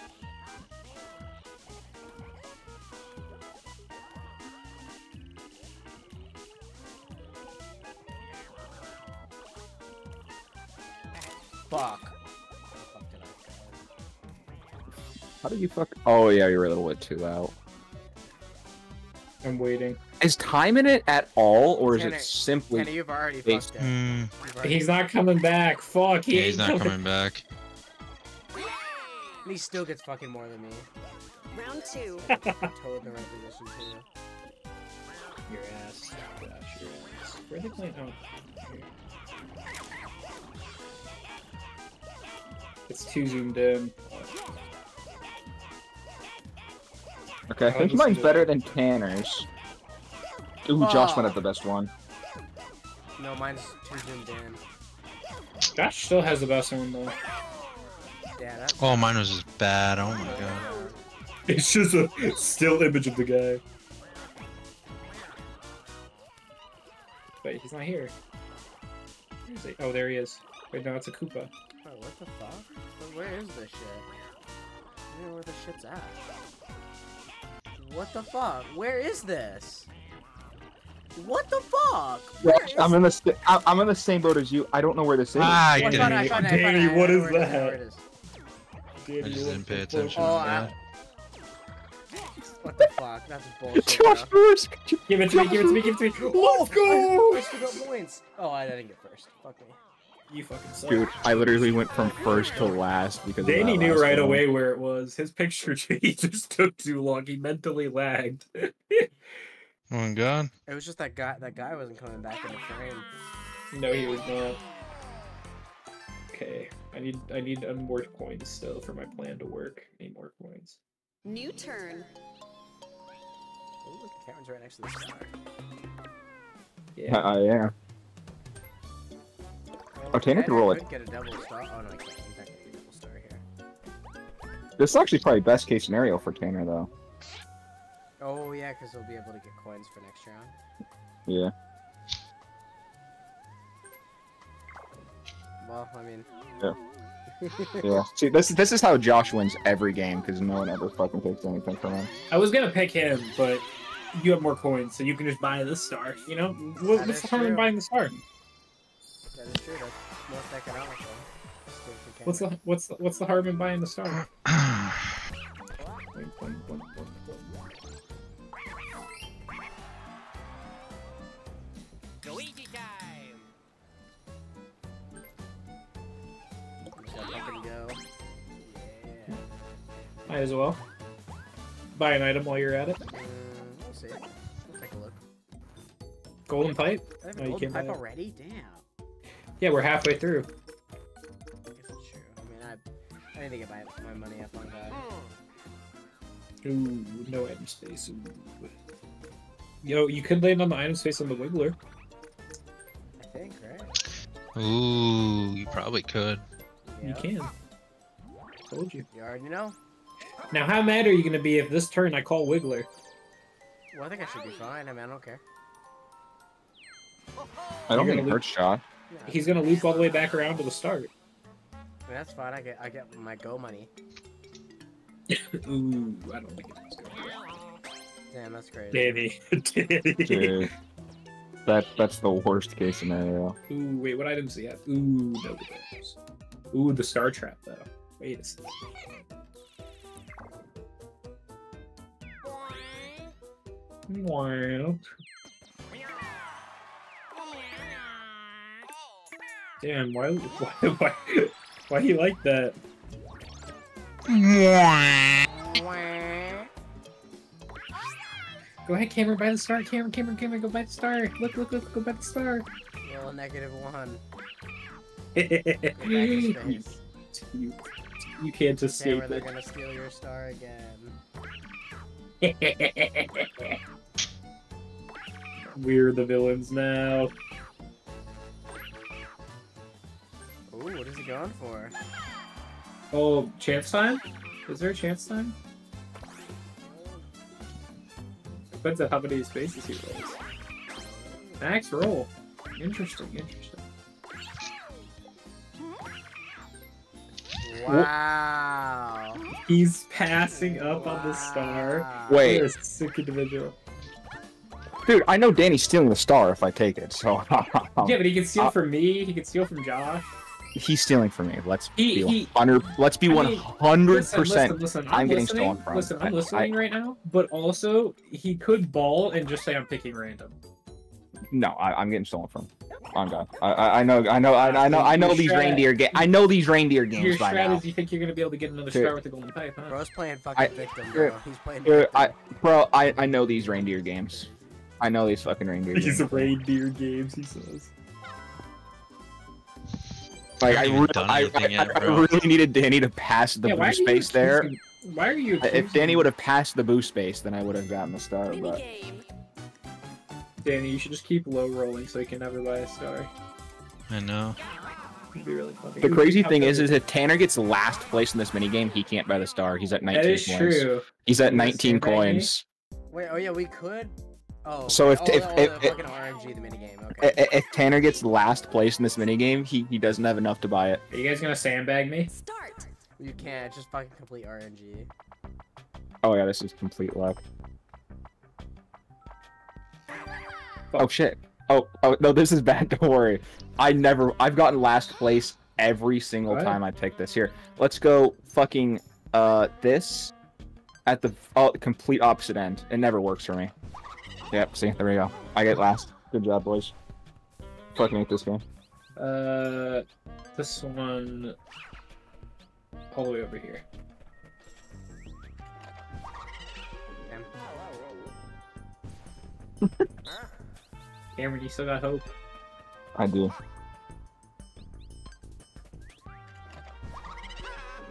Fuck did I go? How did you fuck? Oh yeah, you're a little bit too out. I'm waiting. Is time in it at all, or is Tanner- it simply? Kenny, you've already fucked it. Hmm. You've already- He's not coming back. Fuck, he Yeah, he's not coming back. And he still gets fucking more than me. Round two. Totally the right position too. Your ass. Gosh, your ass. Where are they playing? Oh. here. It's too zoomed in. Okay, I I'll think mine's better than Tanner's. Ooh, Josh went Oh. at the best one. No, mine's too zoomed in. Josh still has the best one though. Yeah, that's Oh, mine was just bad. Oh my god. It's just a still image of the guy. Wait, he's not here. Where is he? Oh, there he is. Wait, no, it's a Koopa. Oh, what the fuck? But where is this shit? I don't know where this shit's at. What the fuck? Where is this? What the fuck? Where Josh, is I'm in the I- I'm in the same boat as you. I don't know where this is. Ah, you Oh, I it, I it, I found it, Danny, what is where it I know that? where it is. I just didn't pay attention. Oh, yeah. I- What the fuck? That's bullshit. Josh bro. first. Give it to me, give it to me, give it to me. Let's go! still got points. Oh, I didn't get first. Fuck me. You fucking suck. Dude, I literally went from first to last because of Danny that knew right one. away where it was. His picture he just took too long. He mentally lagged. Oh my god. It was just that guy. That guy wasn't coming back in the frame. no, he was not. Okay. I need I need more coins still for my plan to work. I need more coins. New turn. Oh, look, Cameron's right next to the star. Yeah. Uh, yeah. Oh, Tanner could roll it. Get a double star. Oh no, he can't. He's not gonna get a double star here. This is actually probably best case scenario for Tanner though. Oh yeah, because we'll be able to get coins for next round. Yeah. Well, I mean. Yeah. Yeah. See, this this is how Josh wins every game because no one ever fucking takes anything from him. I was gonna pick him, but you have more coins, so you can just buy the star. You know, That what's the harm in buying the star? That is true. That's most economical. Just give it to What's the what's the, what's the harm in buying the star? Just gotta fucking go. Yeah. Might as well buy an item while you're at it. Mm, we'll see. We'll take a look. Golden pipe. I have Oh, a you golden pipe already? Damn. Yeah, we're halfway through. I guess it's true. I mean, I, I need to get my, my money up on that. Ooh, no item space. Ooh. Yo, you could land on the item space on the Wiggler. I think, right? Ooh, you probably could. You Yep. can. Told you. You already know. Now, how mad are you gonna be if this turn I call Wiggler? Well, I think I should be fine. I mean, I don't care. I don't You're think gonna it hurts Josh. No, He's gonna loop all the way back around to the start. I mean, that's fine. I get I get my go money. Ooh, I don't think it's going Damn, that's crazy. Danny. Danny. Dude. That that's the worst case scenario. Ooh, wait, what items do you have? Ooh, no items. Ooh, the star trap though. Wait a second. Wow. Damn, why, why, why, why you like that? Go ahead, Cameron, buy the star. Cameron, Cameron, Cameron, go buy the star. Look, look, look, go buy the star. Well, negative one. you, Get back in space. you can't escape Cameron, they're it. gonna steal your star again. We're the villains now. What is he going for? Oh, chance time? Is there a chance time? Depends on how many spaces he rolls. Max roll. Interesting, interesting. Wow. He's passing up on the star. Wow. Wait. You're a sick individual. Dude, I know Danny's stealing the star if I take it, so Yeah, but he can steal Uh, from me. He can steal from Josh. He's stealing from me. Let's He- be he- hundred. Let's be I one mean, hundred Listen, percent. listen, listen, I'm getting listening. stolen from. Listen, I'm I- listening right now, but also he could ball and just say I'm picking random. No, I, I'm getting stolen from. On God, I, I, I know, I know, I, I know, I know Your these strat- reindeer ga- I know these reindeer Your games by now. strategy, you think you're gonna be able to get another Dude. star with the golden pipe, huh? Bro's playing fucking I- victim, bro. He's playing victim. I, bro, I, I know these reindeer games. I know these fucking reindeer These games. reindeer games, he says. Like, I, re- I, I, yet, I really needed Danny to pass the yeah, boost you space there. Why are you? If Danny would have passed the boost space, then I would have gotten the star. Mini But game. Danny, you should just keep low rolling so you can never buy a star. I know. It'd be really funny. the crazy thing is, is if Tanner gets last place in this minigame, he can't buy the star. He's at 19 that is coins. true. He's at 19 coins. Wait, oh yeah, we could. Oh. So if- oh, if- oh, if- if- RNG, the Okay. If Tanner gets last place in this minigame, he, he doesn't have enough to buy it. Are you guys gonna sandbag me? Start. You can't just fucking complete RNG. Oh yeah, this is complete luck. Oh shit. Oh, oh no, this is bad. Don't worry. I never. I've gotten last place every single What? time I pick this. Here, let's go. Fucking uh, this at the oh, complete opposite end. It never works for me. Yep. See, there we go. I get last. Good job, boys. Fucking make this game. Uh, this one all the way over here. Cameron, you still got hope. I do.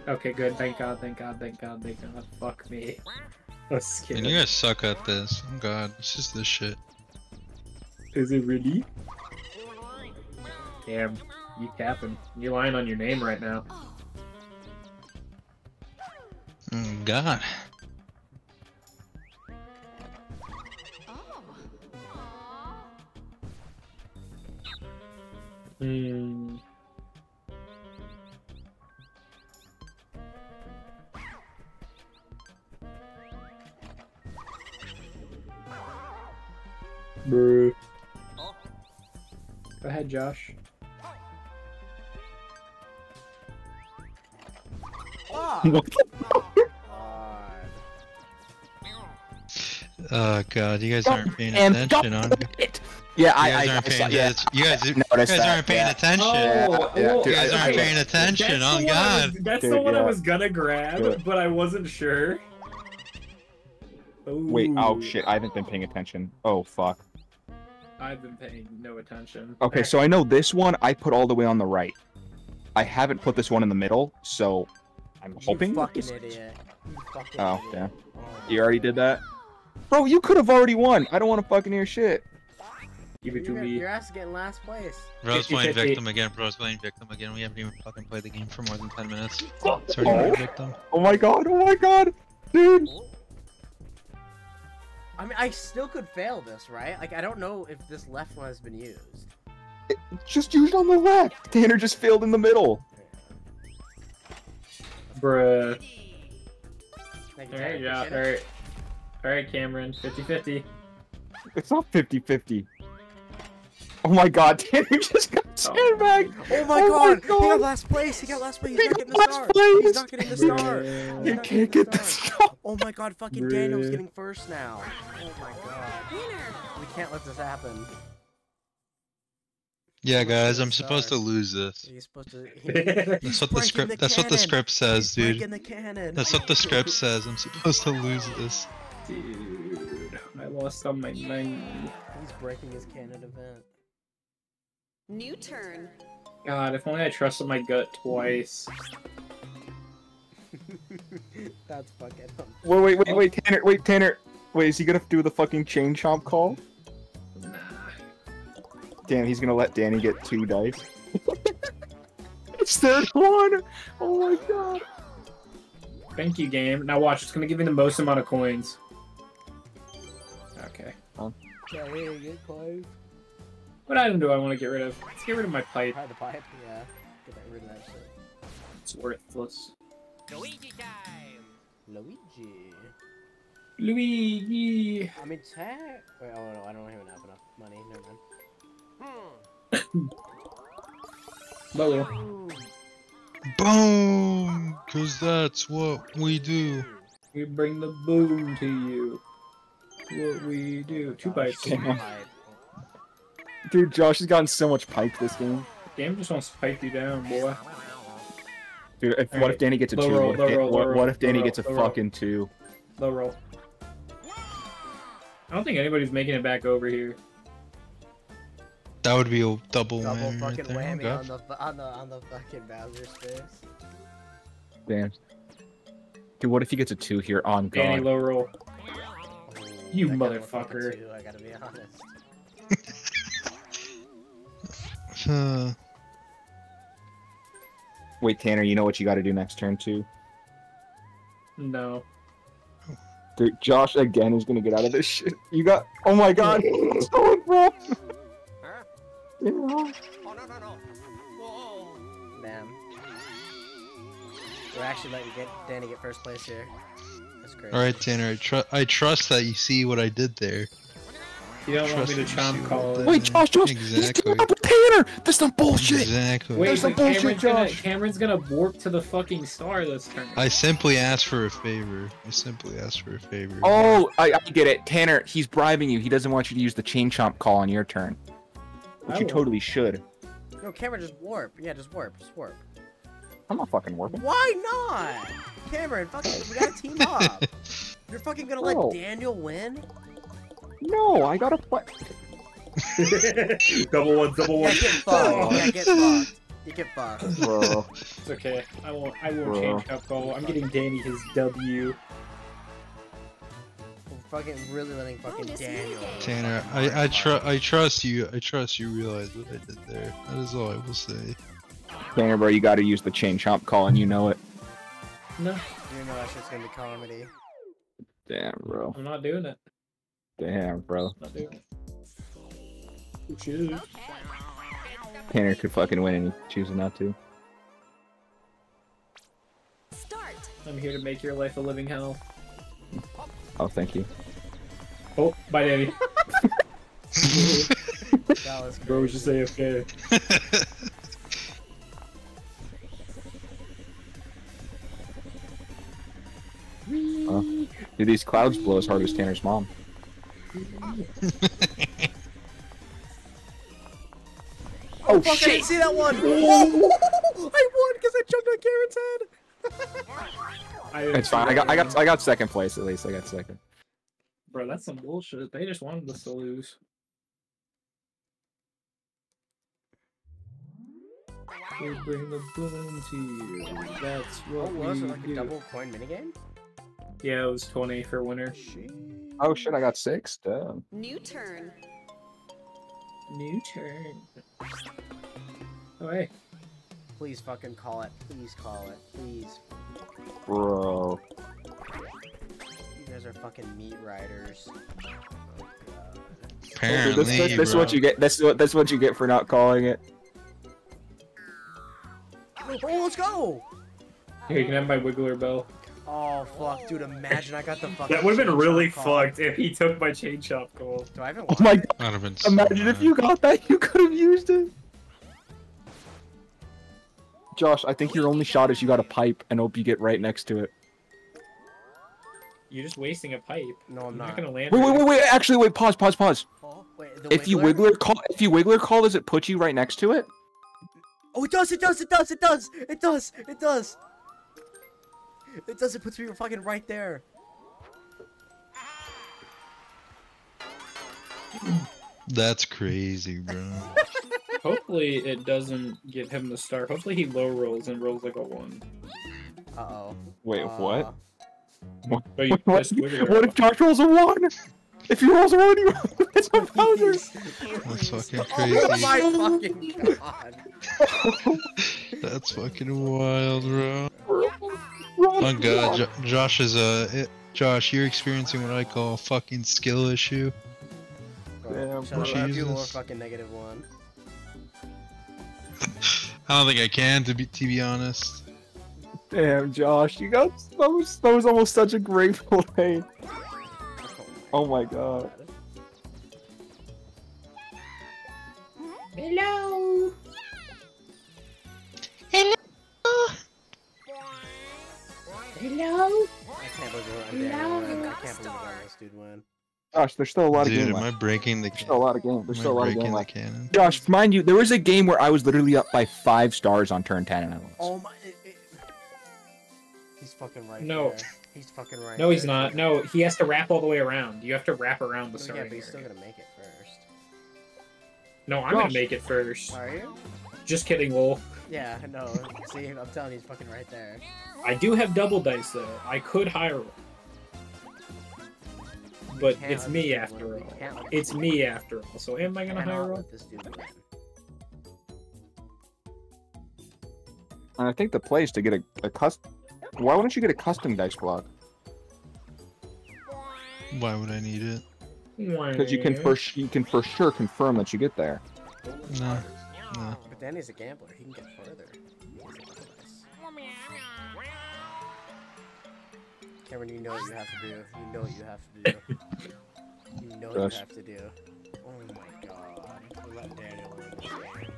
Okay, good. Thank God, thank God, thank God, thank God. Fuck me. I was scared. And you guys suck at this. Oh god, it's just this shit. Is it really? Damn, you capping. You're lying on your name right now. Oh god. Hmm. Bruh. Go ahead, Josh. Ah! What Oh god, you guys aren't paying And attention on. it. Yeah, I, I, I saw, yeah. Yeah, you guys, you guys that, aren't paying yeah. attention. Oh, yeah, oh, dude, You guys I- aren't paying attention. That's Oh the one I god. was, that's Dude, the one I was gonna grab, but I wasn't sure. Wait, oh shit, I haven't been paying attention. Oh fuck. I've been paying no attention. Okay, so I know this one I put all the way on the right. I haven't put this one in the middle, so I'm hoping. You fucking idiot. You fucking Oh, idiot. yeah. Oh You already God. did that? Bro, you could have already won. I don't want to fucking hear shit. Give it to me. your ass is getting last place. Bro's playing 50-50. victim again. Bro's playing victim again. We haven't even fucking played the game for more than 10 minutes. Oh. It's already been victim. Oh my god, oh my god, dude. I mean, I still could fail this, right? Like, I don't know if this left one has been used. Just use it on the left. Tanner just failed in the middle. Bruh. Thank you, All right, yeah, all right. All right, Cameron, 50 50. It's not 50-50. Oh my god, Tanner just got oh. sandbagged. Oh my Oh my god! He got last place! He got last place! He's He not getting the last star! place. He's not getting the star! Bruh. He's You not can't get the the star. star. Oh my god, fucking Daniel's getting first now. Oh my god. Winner. We can't let this happen. Yeah, guys, I'm supposed to lose this. He's supposed to. That's what the script. the That's what the script says, He's dude. the. That's what the script says. I'm supposed to lose this. Dude, I lost on my 90. He's breaking his canon event. New turn. God, if only I trusted my gut twice. That's fucking. Wait, wait, wait, wait, Tanner, wait, Tanner. Wait, is he gonna do the fucking chain chomp call? Nah. Damn, he's gonna let Danny get two dice. it's third one. Oh my god. Thank you, game. Now watch, it's gonna give me the most amount of coins. Okay. Yeah, we get close. What item do I want to get rid of? Let's get rid of my pipe. Try the pipe. Yeah. Get that rid of that shit. It's worthless. Luigi. Time! Luigi! Luigi! I mean, tech. Wait, oh no, I don't even have enough money. Never mind. Hmm. Lolo. Boom! Cause that's what we do. We bring the boom to you. What we do. Two bites. Pipe. Dude, Josh has gotten so much pipe this game. Game just wants to pipe you down, boy. Dude, if, what Alright, if Danny gets a low two? roll, what, if, roll, what, low what if Danny low gets a roll, roll. fucking two? Low roll. I don't think anybody's making it back over here. That would be a double, Double whammy right fucking there. whammy on the on the on the fucking Bowser's face. Damn. Dude, what if he gets a two here on Danny, God? low roll. You that guy looked like a motherfucker. two, I gotta be honest. Uh, Wait, Tanner, you know what you got to do next turn too? No. Dude, Josh again is gonna get out of this shit. You got. Oh my God! so bro. Yeah. Damn. We're actually letting get Danny get first place here. That's great. all right, Tanner. I, tru- I trust that you see what I did there. You don't want me to Trust chomp call what it. Wait, Josh, Josh, he's Exactly. teaming up with Tanner. That's some bullshit. Exactly. Wait, There's some but bullshit, Cameron's gonna, Josh. Cameron's gonna warp to the fucking star this turn. I simply asked for a favor. I simply asked for a favor. Oh, I, I get it. Tanner, he's bribing you. He doesn't want you to use the chain chomp call on your turn. Which I you won't. totally should. No, Cameron, just warp. Yeah, just warp. Just warp. I'm not fucking working. Why not? Cameron, fucking, we gotta team up. You're fucking gonna let oh. Daniel win? No, I gotta play. double one, double Yeah, get fucked. Yeah, get fucked. You get fucked. Bro. It's okay. I won't. I won't Bro. chain chomp call. I'm getting Danny his W. We're fucking really letting fucking Bonus Daniel. Tanner, I I, tru- I trust you. I trust you realize what I did there. That is all I will say. Tanner, bro, you gotta use the chain chomp call and you know it. No, You know that shit's gonna be comedy. Damn, bro. I'm not doing it. Damn, bro. Not doing choose. Tanner could fucking win and he chooses not to. Start. I'm here to make your life a living hell. Oh, thank you. Oh, bye, Danny. That was Bro was just AFK. Dude, these clouds blow as hard as Tanner's mom. Oh, Fuck, I shit! didn't see that one! I won because I jumped on Karen's head! It's fine. I got, I got, I got second place at least. I got second. Bro, that's some bullshit. They just wanted us to lose. We bring the boom to you. That's what What was it, like do. a double coin minigame? Yeah, it was 20 for winner. Oh shit! I got six. Damn. New turn. New turn. Oh, hey. Please fucking call it. Please call it. Please. Bro. You guys are fucking meat riders. Oh Apparently, this, this, this is what you get. This is what, this is what you get for not calling it. Oh, let's go! Here, you can have my Wiggler Bell. Oh fuck, dude! Imagine I got the fucking. That would have been really fucked if he took my chain chomp call. Do I even? Oh my! god! That'd have been so Imagine if you got that, you could have used it. Josh, I think your only shot is you got a pipe and hope you get right next to it. You're just wasting a pipe. No, I'm You're not not. gonna land. Wait, wait, wait, wait! Actually, wait. Pause, pause, pause. Oh, wait, the If you wiggler call, if you wiggler call, does it put you right next to it? Oh, it does! It does! It does! It does! It does! It does! It does! It does it puts me fucking right there. That's crazy, bro. Hopefully it doesn't get him the start. Hopefully he low rolls and rolls like a one. Uh oh. Wait, what? But you What, what if Josh rolls a one? If he rolls a one, he it's a Bowser. That's fucking Oh crazy. my fucking god! That's fucking wild, bro. Run, Oh god, jo- Josh is a it, Josh. You're experiencing what I call a fucking skill issue. Damn, Shut up, I have you more fucking negative one. I don't think I can, to be to be honest. Damn, Josh, you got that was that was almost such a great play. Oh my god. Hello. Hello. I can't believe we're on Daniel win. I can't believe we're on this dude win. Josh, there's still a lot of Dude, game am I breaking the? There's still a lot of game. There's am still a I lot of breaking game left. canon? Josh, mind you, there was a game where I was literally up by five stars on turn ten and I lost. Oh my. It, it... He's fucking right No. there. He's fucking right No, he's there. not. No, he has to wrap all the way around. You have to wrap around the Yeah, starting but he's still gonna make it first. No, I'm gonna make it first. Are you? Just kidding, lol. Yeah, no. See, I'm telling you, he's fucking right there. I do have double dice though. I could hire roll. But it's me after all. It's me after all. So am I gonna hire Cannot roll? this dude. And I think the place to get a, a custom. Why wouldn't you get a custom dice block? Why would I need it? Because you can for you can for sure confirm that you get there. No, no. But Danny's a gambler. He can get further. Cameron, you know what you have to do. You know what you have to do. You know what Gosh. you have to do. Oh my god. You let Daniel win this game.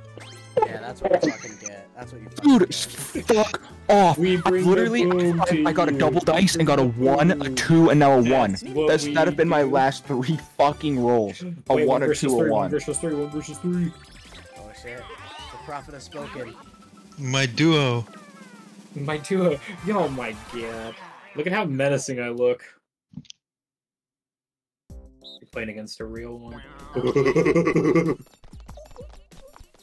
Yeah, that's what you fucking get. That's what you fucking Dude, get. fuck off! We I bring the literally, I, I got a double dice and got a one, a two, and now a one. That's what That's that'd have been my last three fucking rolls. A Wait, one, a versus two, a three, one. versus three, one versus three. Oh shit. The prophet has spoken. My duo. My duo. Oh my god. Look at how menacing I look. You're playing against a real one.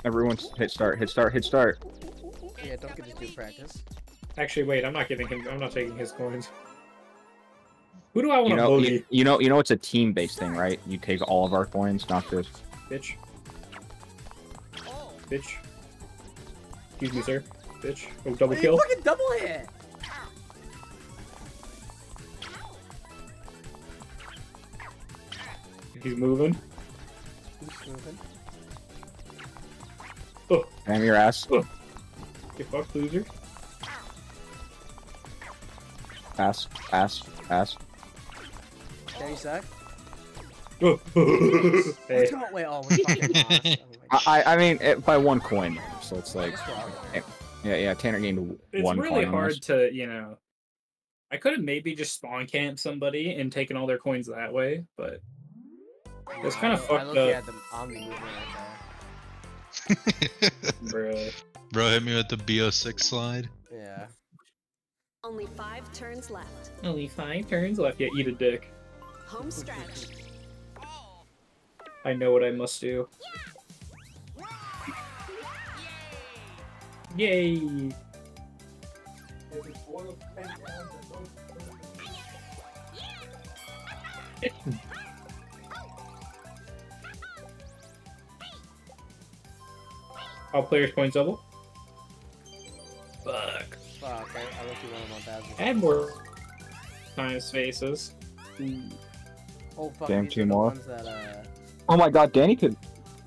Everyone's hit start, hit start, hit start. Yeah, don't get to do practice. Actually, wait. I'm not giving him. I'm not taking his coins. Who do I want You to know, bogey? you, you know, you know, it's a team-based thing, right? You take all of our coins, not just. Bitch. Bitch. Excuse me, sir. Bitch. Oh, double kill. fucking double hit! He's moving. Who's moving? Oh. Damn your ass. Oh. Get fucked, loser. Ass. Ass. Ass. Can you suck? hey. Wait, oh, we're fucking lost. Oh I, I, I mean, it, by one coin, so it's like, yeah, yeah. Tanner gained It's one really coin. on hard to, you know. I could have maybe just spawn camp somebody and taken all their coins that way, but It's kinda I fucked look up. at the Omni movement right. Bro hit me with the BO6 slide. Yeah. Only five turns left. Only five turns left. Yeah, eat a dick. Home stretch. I know what I must do. Yay! All players points double. Fuck. Fuck, I, I look you one of my thousand. Add more time spaces. Oh fuck, Damn, two more. that, uh... Oh my God, Danny could.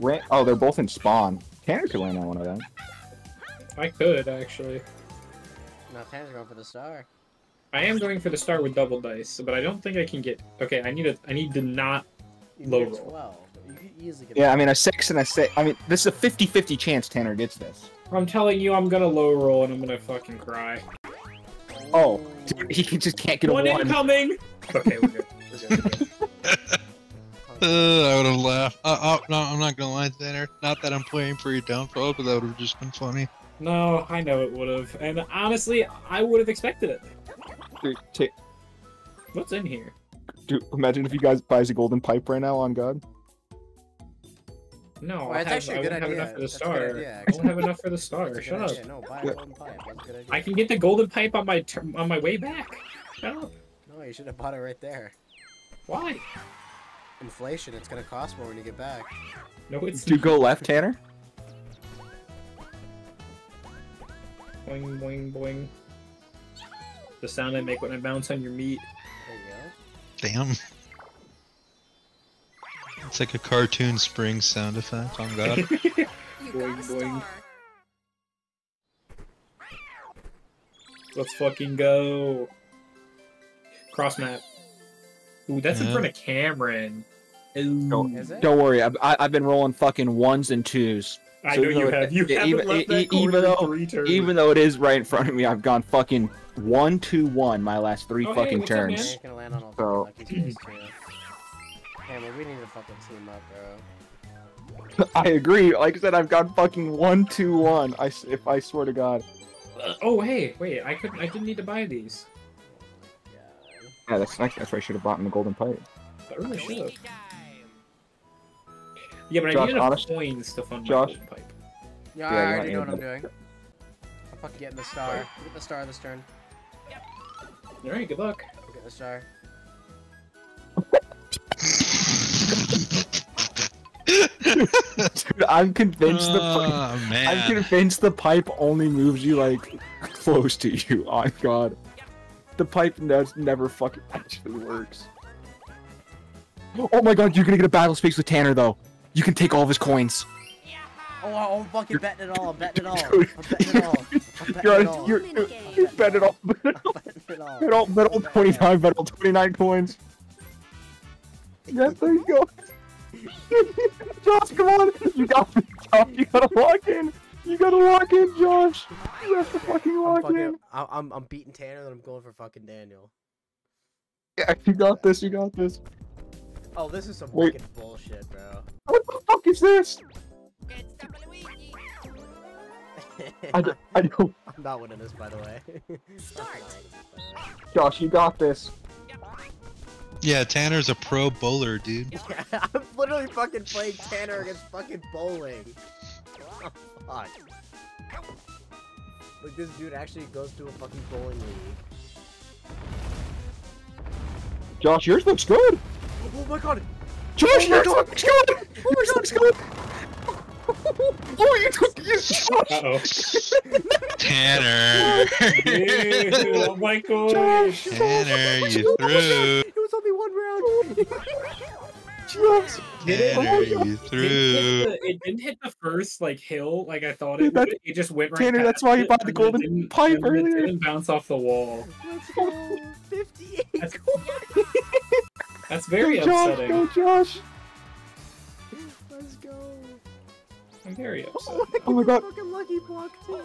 Ran- oh, they're both in spawn. Tanner could land on one of them. I could actually. No, Tanner's going for the star. I am going for the star with double dice, but I don't think I can get. Okay, I need a. I need to not. You Low roll. 12. You could easily get Yeah, I mean, a six and a six. I mean, this is a 50 50 chance Tanner gets this. I'm telling you, I'm gonna low roll and I'm gonna fucking cry. Oh, dude, he can- just can't get a One one. incoming. Okay, we're good. We're good. We're good. Uh, I would have laughed. Uh, oh, no, I'm not gonna lie, Tanner. Not that I'm playing for your downfall, but that would have just been funny. No, I know it would have, and honestly, I would have expected it. Dude, What's in here? dude, imagine if you guys buys a golden pipe right now on God. No, Oh, I, that's have, actually a I good won't have enough for the That's star. Idea, I won't have enough for the star. Shut good up. No, buy a golden pipe. That's a good idea. I can get the golden pipe on my on my way back. Shut up. No, you should have bought it right there. Why? Inflation, it's gonna cost more when you get back. No, it's Do you go left, Tanner? Boing boing boing. The sound I make when I bounce on your meat. There you go. Damn. It's like a cartoon spring sound effect on God. You Boing, got a star. boing. Let's fucking go. Cross map. Ooh, that's in front of Cameron. Ooh. Don't- Don't worry, I've, I've been rolling fucking ones and twos. I So know you have. You yeah, haven't even- left e- that corner even in though- three turns. Even though it is right in front of me, I've gone fucking one, two, one my last three Oh, hey, fucking what's up, man? turns. You're gonna land on a So- fucking lucky space too. Hammer, we need to fucking team up, bro. I agree. Like I said, I've gone fucking one, two, one. I, s- if I swear to God. Uh, oh hey, wait, I could I didn't need to buy these. Yeah. Yeah, that's that's why I should have bought in the golden pipe. I really should have. Yeah, but I Josh, need enough honest- coins to fund Josh? my golden pipe. Yeah, Yeah, I already know what I'm doing. I'm fucking getting the star. Get the star this turn. Alright, good luck. Get the star. Dude, I'm convinced the pipe. oh, ah, I'm convinced the pipe only moves you like close to you. Oh God, the pipe that's never fucking actually works. Oh my God, you're gonna get a battle space with Tanner though. You can take all of his coins. Oh, I'm fucking betting it all. I'm betting it all. Dude, I'm betting it all. I'm betting You're, it all. you're, you're, you bet it all. Bet it all. I'm betting it all. Bet all, bet all 29, bet all 29 coins. Yes, there you go. Josh, come on. You got it, Josh. You gotta lock in. You gotta lock in, Josh. You have to fucking I'm, lock fucking, in. I'm, I'm, I'm beating Tanner, then I'm going for fucking Daniel. Yeah, you got this. You got this. Oh, this is some Wait. fucking bullshit, bro. What the fuck is this? I, don't. I'm not winning this, by the way. Start. Josh, you got this. Yeah, Tanner's a pro bowler, dude. yeah, I'm literally fucking playing Tanner against fucking bowling. Fuck. Like this dude actually goes to a fucking bowling league. Josh, yours looks good. Oh my god! Josh, yours looks good. Oh my god, looks good. oh, you took you, Josh. Uh oh. Tanner! Ew, oh my god. Josh, Tanner, you threw! It was only one round. Josh. Did it? Tanner, Oh, you Didn't hit threw! the- it didn't hit the first like hill like I thought it Dude, that- would. It just went right. Tanner, that's why you it, bought the and it golden didn't- pipe and earlier. It didn't bounce off the wall. Let's go. 58 That's- very go, Josh, upsetting. Go, Josh. Let's go. I'm very oh upset. Oh my, Oh my god. Fucking lucky block too.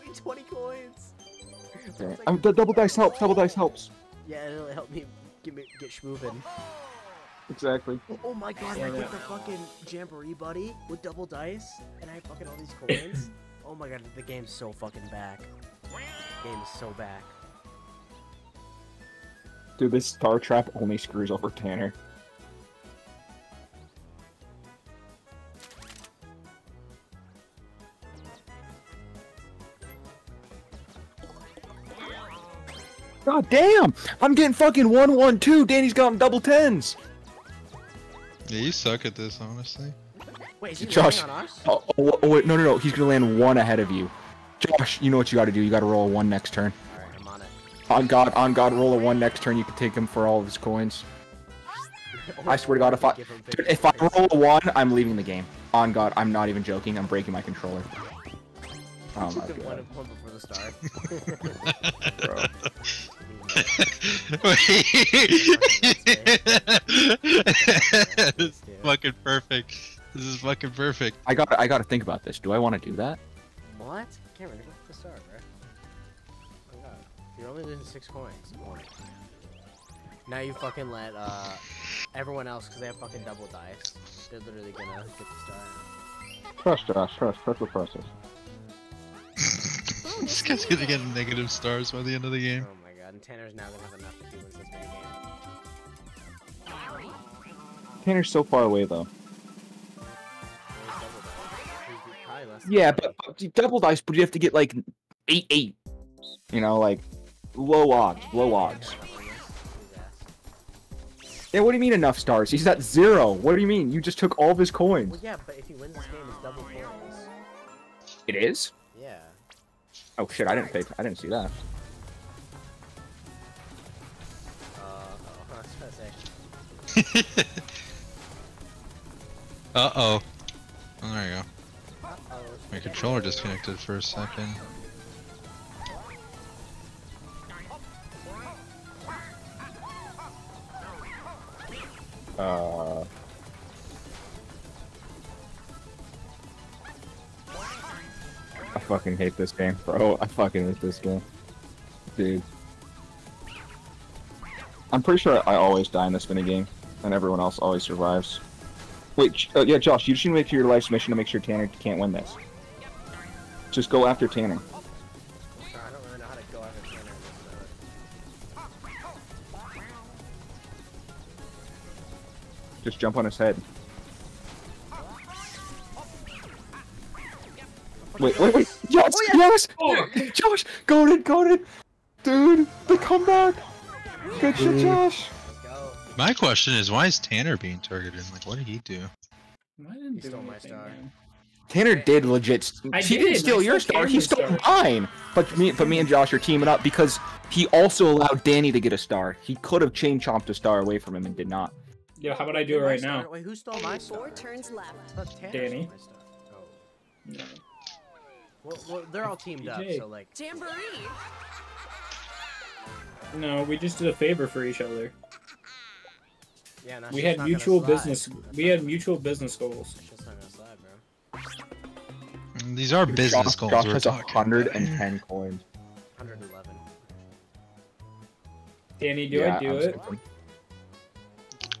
Give me 20 coins. It's like- I'm, the double dice helps. Double dice helps. Yeah, it'll help me get me get schmoovin'. Exactly. Oh my god, Yeah, I yeah. get the fucking jamboree buddy with double dice, and I have fucking all these coins. oh my god, the game's so fucking back. The game is so back. Dude, this star trap only screws over Tanner. God damn! I'm getting fucking 1 1 2. Danny's got double tens. Yeah, you suck at this, honestly. Wait, is he Josh. on us? Oh, oh, oh, wait, no, no, no. He's gonna land one ahead of you. Josh, you know what you got to do. You got to roll a one next turn. Alright, I'm on God, on God, roll a one next turn. You can take him for all of his coins. I swear to God, if I, dude, if I roll a one, I'm leaving the game. On God, I'm not even joking. I'm breaking my controller. Oh my Took one, God, one before the start. this is fucking perfect. This is fucking perfect. I got, I got to think about this. Do I want to do that? what? Cameron, go to You're only losing six coins. More. Now you fucking let uh everyone else, because they have fucking double dice. They're literally gonna get the start. Trust Josh. Trust. Trust the process. this guy's gonna get negative stars by the end of the game. Oh my god, and Tanner's now gonna have enough if he wins this mini game. Tanner's so far away though. He's double dice. He's probably less than Yeah, but, but double dice, but you have to get like eight eight. You know, like low odds, low odds. Yeah, what do you mean enough stars? He's at zero. What do you mean? You just took all of his coins. Well, yeah, but if he wins this game, it's double coins. It is? Yeah. Oh shit! I didn't pay. I didn't see that. Uh, oh, I was gonna say. uh oh. Oh, there you go. My controller disconnected for a second. Uh. I fucking hate this game, bro. I fucking hate this game, dude. I'm pretty sure I always die in this minigame, and everyone else always survives. Wait, uh, yeah, Josh, you just need to make your life's mission to make sure Tanner can't win this. Just go after Tanner. Just jump on his head. Wait, wait, wait! Oh, yes! Oh, Yes! Oh, Josh! Got it, got it! Dude, the comeback! Good shit, Josh! My question is, why is Tanner being targeted? Like, what did he do? I didn't You do stole my star. man. Tanner did legit. I he did, didn't steal I your star. He stole star. mine. But me, but me and Josh are teaming up because he also allowed Danny to get a star. He could have chain chomped a star away from him and did not. Yo, how about I do it right now? Wait, who stole my Only four turns left. I thought Tanner Danny. stole my. Oh. Well, well, they're all teamed up, so like. Jamboree. No, we just did a favor for each other. Yeah, no, We shit's had not gonna mutual business. That's We not- had mutual business goals. Shit's not gonna slide. Mm, These are business Josh, goals Josh we're has talking. 110 coins. 111. Danny, do Yeah, I do I'm it? skipping.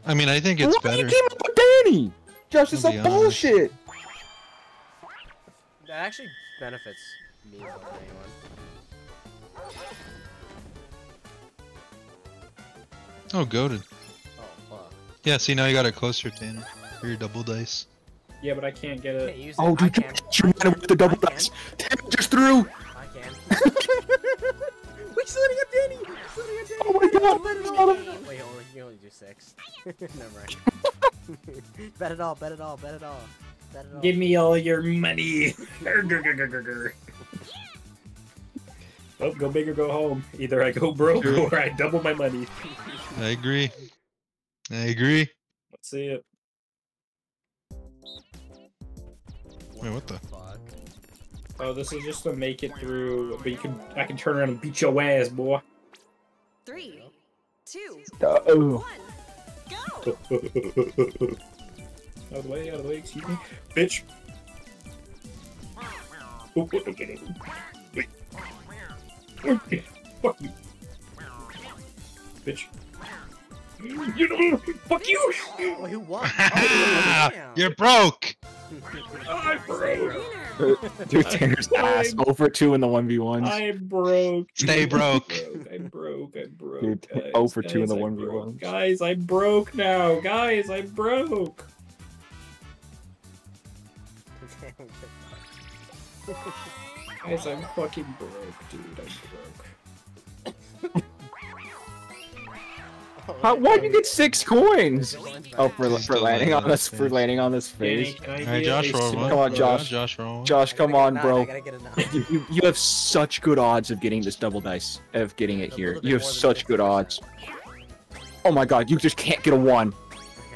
I mean, I think it's Why better. you came up with Danny? Josh, this is some bullshit. That actually benefits me more than anyone. Oh, goaded. Oh, fuck. Yeah, see, now you got it closer, Tanner. For your double dice. Yeah, but I can't get Can't it. use it. Oh, I dude, can. you ran with the double I can. dice. Damn, just through. I can. Wait, he's letting up Danny. He's letting up Danny. Oh my God, Let it all, him. let it all. Wait, hold on. You only do six. Never mind. bet it all. Bet it all. Bet it all. Bet it all. Give me all your money. Oh, go big or go home. Either I go broke or I double my money. I agree. I agree. Let's see it. Wait, what the? Fuck? Oh, this is just to make it through, but you can I can turn around and beat your ass, boy. Three, two, Uh, oh. one, go! out of the way, out of the way, excuse me. Bitch. Oh, oh, okay. Wait. Okay, Fuck you. Bitch. You know, fuck you! Wait, who won? Oh. You're broke. I broke. Winner! Dude, Tanner's ass. Over two in the 1v1s. I'm broke. Stay broke. I'm broke. I'm broke. Dude, guys. 0 for 2 in the 1v1s. Guys, I'm broke now. Guys, I'm broke. Guys, I'm fucking broke, dude. I'm How, why'd you get six coins? Oh, for, for landing landing on on this for landing on this face. can I Alright, Josh, roll one. Come on, Josh. Josh, roll. Josh, come on, bro. gotta get a nine. You, you, you have such good odds of getting this double dice, of getting it here. You have such good odds. Oh my god, you just can't get a one.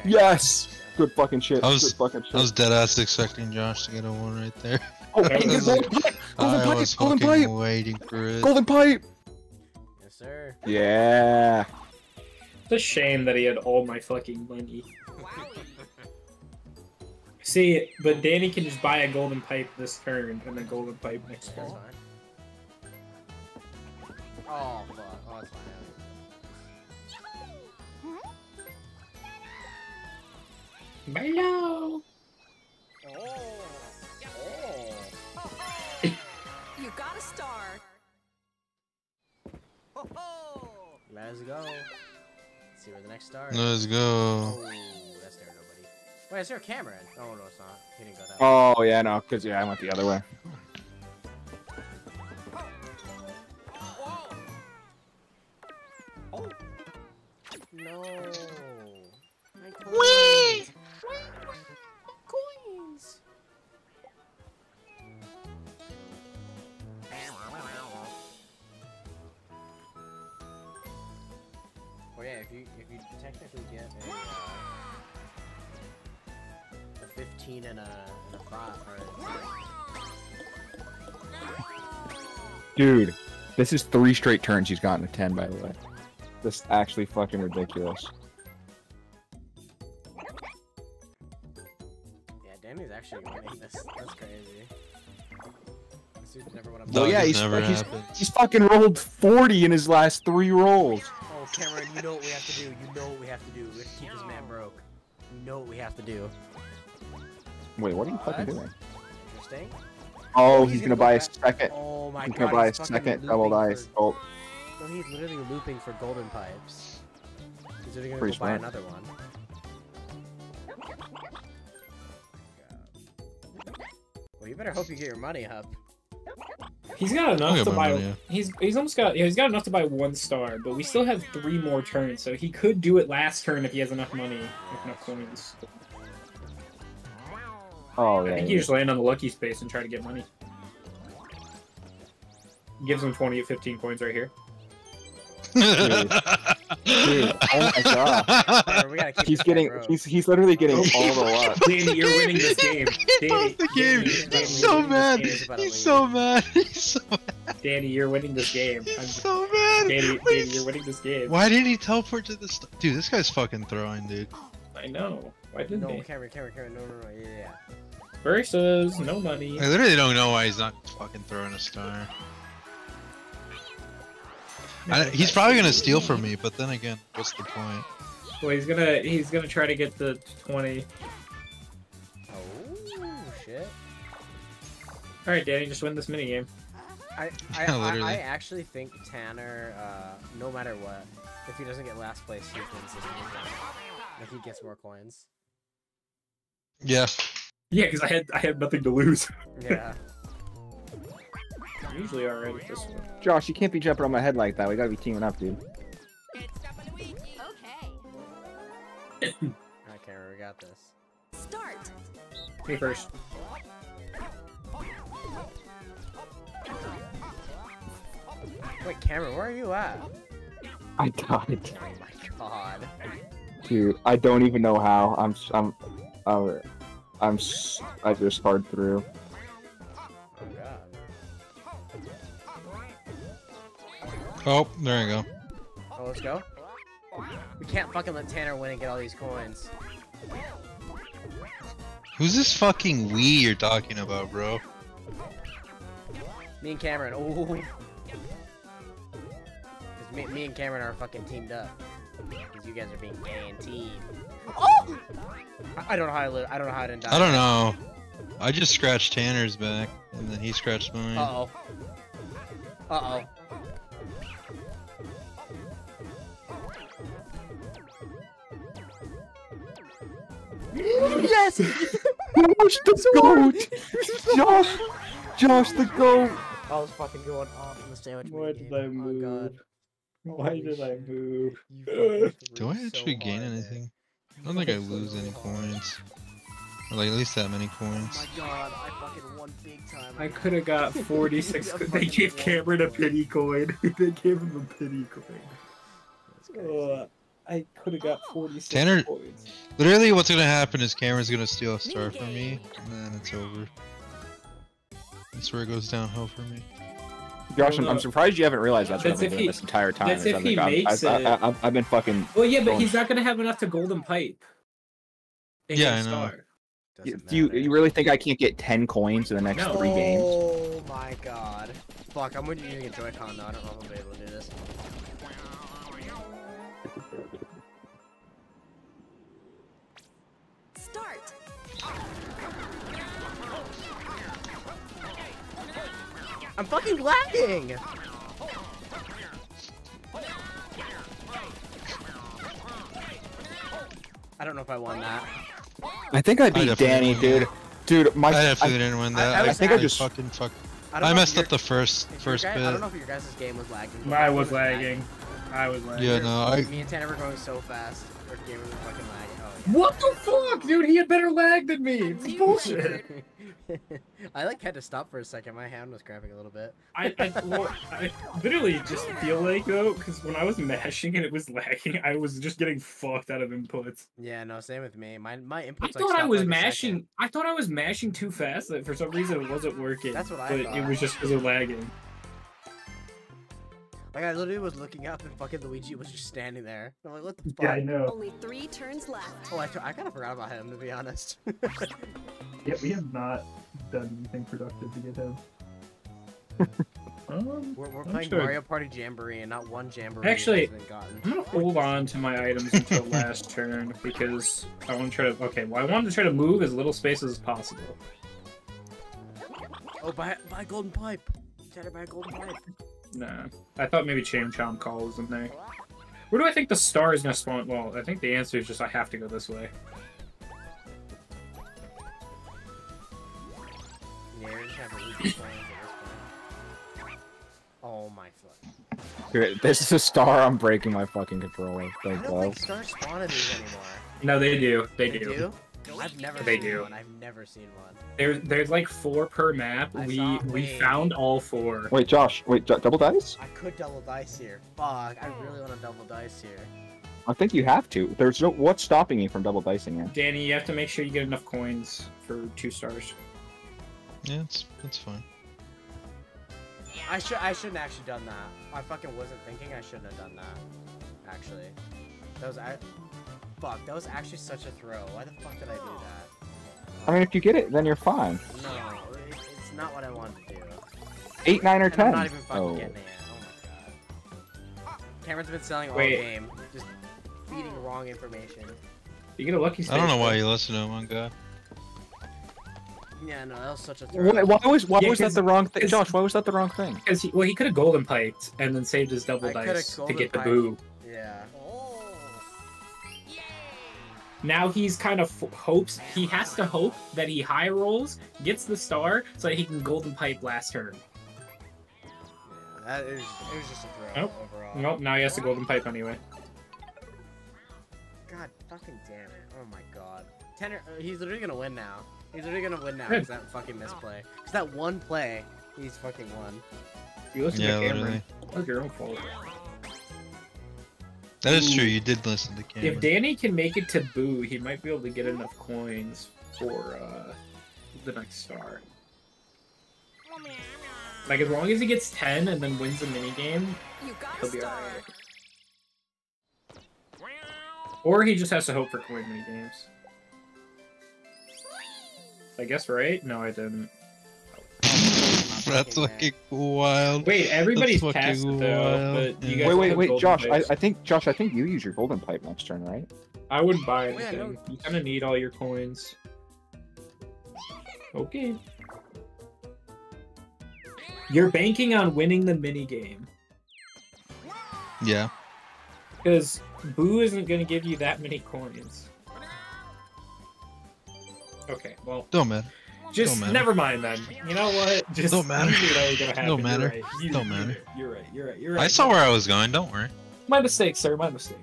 Yes! Good fucking shit. I was- good fucking shit. I was dead ass expecting Josh to get a one right there. oh, I hey, golden pipe! Golden pipe! Golden pipe! waiting for it. Golden pipe! Yes, sir. Yeah. It's a shame that he had all my fucking money. See, but Danny can just buy a golden pipe this turn and a golden pipe next That's turn. fine. Oh, fuck. Oh, that's fine. Hello. Oh. Oh. You got a star. Ho, ho. Let's go. Let's see where the next star is. Let's go. Oh, that's there nobody. Wait, is there a camera in? Oh, no, it's not. He didn't go that way. Oh, yeah, no, because, yeah, I went the other way. This is three straight turns he's gotten a 10, by the way. This is actually fucking ridiculous. yeah, Danny's actually winning this. That's crazy. This dude's never won a Well, Dog, yeah, he's- never he's- happens. He's fucking rolled 40 in his last three rolls. Oh, Cameron, you know what we have to do. You know what we have to do. We have to keep this man broke. You know what we have to do. Wait, what are you uh, fucking What? doing? Interesting. Oh, he's he's gonna gonna buy a second. Oh my He's god. gonna buy a he's fucking second double looping dice. For... Oh, No, he's literally looping for golden pipes. He's literally gonna Pretty go buy another one. Well, you better hope you get your money up. He's got enough to buy. money, yeah. He's he's almost got. Yeah, he's got enough to buy one star, but we still have three more turns, so he could do it last turn if he has enough money, if enough coins. Oh I yeah. think you just land on the lucky space and try to get money. Gives him 20 at 15 coins right here. Dude, oh my god. Cameron, we gotta keep He's getting he's he's literally getting all the luck. Danny, you're winning this game. He Danny, lost the game. Danny, Danny, He's so mad. this game. about to He's so mad. He's so mad. Danny, you're winning this game. I'm, He's so mad. Danny, Danny, you're winning this game. Why didn't he teleport to the st- Dude, this guy's fucking throwing, dude. I know. Why didn't No, he? Cameron, Cameron, Cameron, no, no, no, yeah, yeah. Versus no money. I literally don't know why he's not fucking throwing a star. I, he's probably gonna steal from me, but then again, what's the point? Well, he's gonna he's gonna try to get the 20. Oh, shit. All right, Danny, just win this mini game. I, I, Yeah, I, literally. I actually think Tanner, uh, no matter what, if he doesn't get last place, he wins this game. Like, he gets more coins. Yeah, Yeah, because I had I had nothing to lose. Yeah. I'm usually alright at this one. Josh, you can't be jumping on my head like that. We gotta be teaming up, dude. Okay. Okay, we got this. Start. Me first. Wait, Cameron, where are you at? I died, Oh my god. dude. I don't even know how. I'm, s- I'm, I'm, I'm, s- I just hard through. Oh. Oh, there you go. Oh, let's go. We can't fucking let Tanner win and get all these coins. Who's this fucking we you're talking about, bro? Me and Cameron. Ooh. 'Cause Me, me and Cameron are fucking teamed up. Because you guys are being gay and team. Oh! I, I don't know how I live. I don't know how I didn't die. I don't know. I just scratched Tanner's back, and then he scratched mine. Uh oh. Uh oh. yes! Josh the goat! Josh, Josh the goat! I was fucking going off in the sandwich. Why minigame. did I Oh move? god. Why did I move? Do I threw so actually gain hard there. anything? I don't think I lose any coins. Or like at least that many Oh coins. my god, I fucking won big time. I could have got 46. They gave. Cameron a pity coin. they gave him a pity coin. Uh, I could have got 46 Tanner- coins. Literally, what's gonna happen is Cameron's gonna steal a star from me, and then it's over. That's where it goes downhill for me. Josh, I'm, I'm surprised you haven't realized that's what I've if been doing he- this entire time. that's if I've he been- I've- makes I've, it. I've, I've, I've been fucking. Well, yeah, but Going- he's not gonna have enough to golden pipe. Yeah, get a I know. star. Do you, you really think I can't get 10 coins in the next No. three games? Oh my god. Fuck, I'm gonna using a Joy-Con though. I don't know if I'll be able to I'm fucking lagging! I don't know if I won that. I think I I beat definitely Danny, dude. Dude, my. I definitely I- didn't win that. I I, was think I I just- fucking fuck. I, I messed your- up the first first guy- bit. I don't know if your guys' game was lagging. but I mine was lagging. I was lagging. Yeah, no, I Me and Tanner were going so fast. Our game was fucking lagging. Oh, What the fuck, dude? He had better lag than me. It's bullshit. yeah. I like had to stop for a second. My hand was cramping a little bit. I, I, well, I literally just feel like though, because when I was mashing and it was lagging, I was just getting fucked out of inputs. Yeah, no, same with me. My my inputs. I like, thought I was like mashing. I thought I was mashing too fast. That for some reason it wasn't working. That's what I But it was just because of lagging. Like I literally was looking up and fucking Luigi was just standing there. I'm like, what the fuck? I know. Only three turns left. Oh, I, I kind of forgot about him to be honest. Yeah, we have not done anything productive to get him. um, we're we're playing sure- Mario Party Jamboree and not one Jamboree Actually, has been gotten. I'm gonna hold on to my items until last turn because I want to try to. Okay, well, I wanted to try to move as little space as possible. Oh, buy buy a golden pipe. Tanner, buy a golden pipe. Nah, I thought maybe Chain Chomp Call was in there. Where do I think the star is gonna spawn? Well, I think the answer is just I have to go this way. You're just gonna have to Luigi coins at this point. Oh my foot. Dude, this is a star. I'm breaking my fucking controller. I Thank don't God. think stars spawn in these anymore. No, they do. They, They do. do? I've never They seen do. one. I've never seen one. There's there's like four per map. I we saw- we wait. found all four. Wait, Josh. Wait, d- double dice? I could double dice here. Fuck, I really want to double dice here. I think you have to. There's no. What's stopping you from double dicing it? Danny, you have to make sure you get enough coins for two stars. Yeah, it's it's fine. I should I shouldn't actually done that. I fucking wasn't thinking I shouldn't have done that. Actually, that was I. Fuck, that was actually such a throw. Why the fuck did I do that? I mean, if you get it, then you're fine. No, it, it's not what I wanted to do. Eight, nine, or And I'm not even fucking Oh. getting it. Oh my god. Cameron's been selling all Wait. game, just feeding wrong information. You get a lucky. I don't know why you listen to him on God. Yeah, no, that was such a throw. Why, why was why Yeah, was that 'cause- the wrong thing, Josh? Why was that the wrong thing? Because he, well, he could have golden piped and then saved his double I dice to get the boo. Yeah. Now he's kind of f- hopes he has to hope that he high rolls, gets the star, so that he can golden pipe last turn. Yeah, That is, it was just a throw Nope. overall. Nope, now he has to golden pipe anyway. God fucking damn it. Oh my god. Tanner, uh, he's literally gonna win now. He's already gonna win now because that fucking misplay. Because that one play, he's fucking won. You listen Yeah, to Cameron. literally. That's your own fault. That is true. You did listen to If Danny can make it to Boo, he might be able to get enough coins for uh, the next star. Like as long as he gets ten and then wins the minigame, You got a he'll be alright. Or he just has to hope for coin minigames. I guess right? No, I didn't. That's fucking fucking wild. Wait, everybody's fucking past it though, but you guys Wait, wait, wait, Josh. I. I think Josh. I think you use your golden pipe next turn, right? I wouldn't buy Oh, yeah, anything. no. You kind of need all your coins. Okay. You're banking on winning the mini game Yeah. because Boo isn't going to give you that many coins. Okay, well, Don't matter. just matter. never mind then. You know what? Just Don't matter. you knew that was gonna happen. Don't matter. right. You- Don't you're matter. right. You're right. You're right. You're right. I saw where I was going. Don't worry. My mistake, sir. My mistake.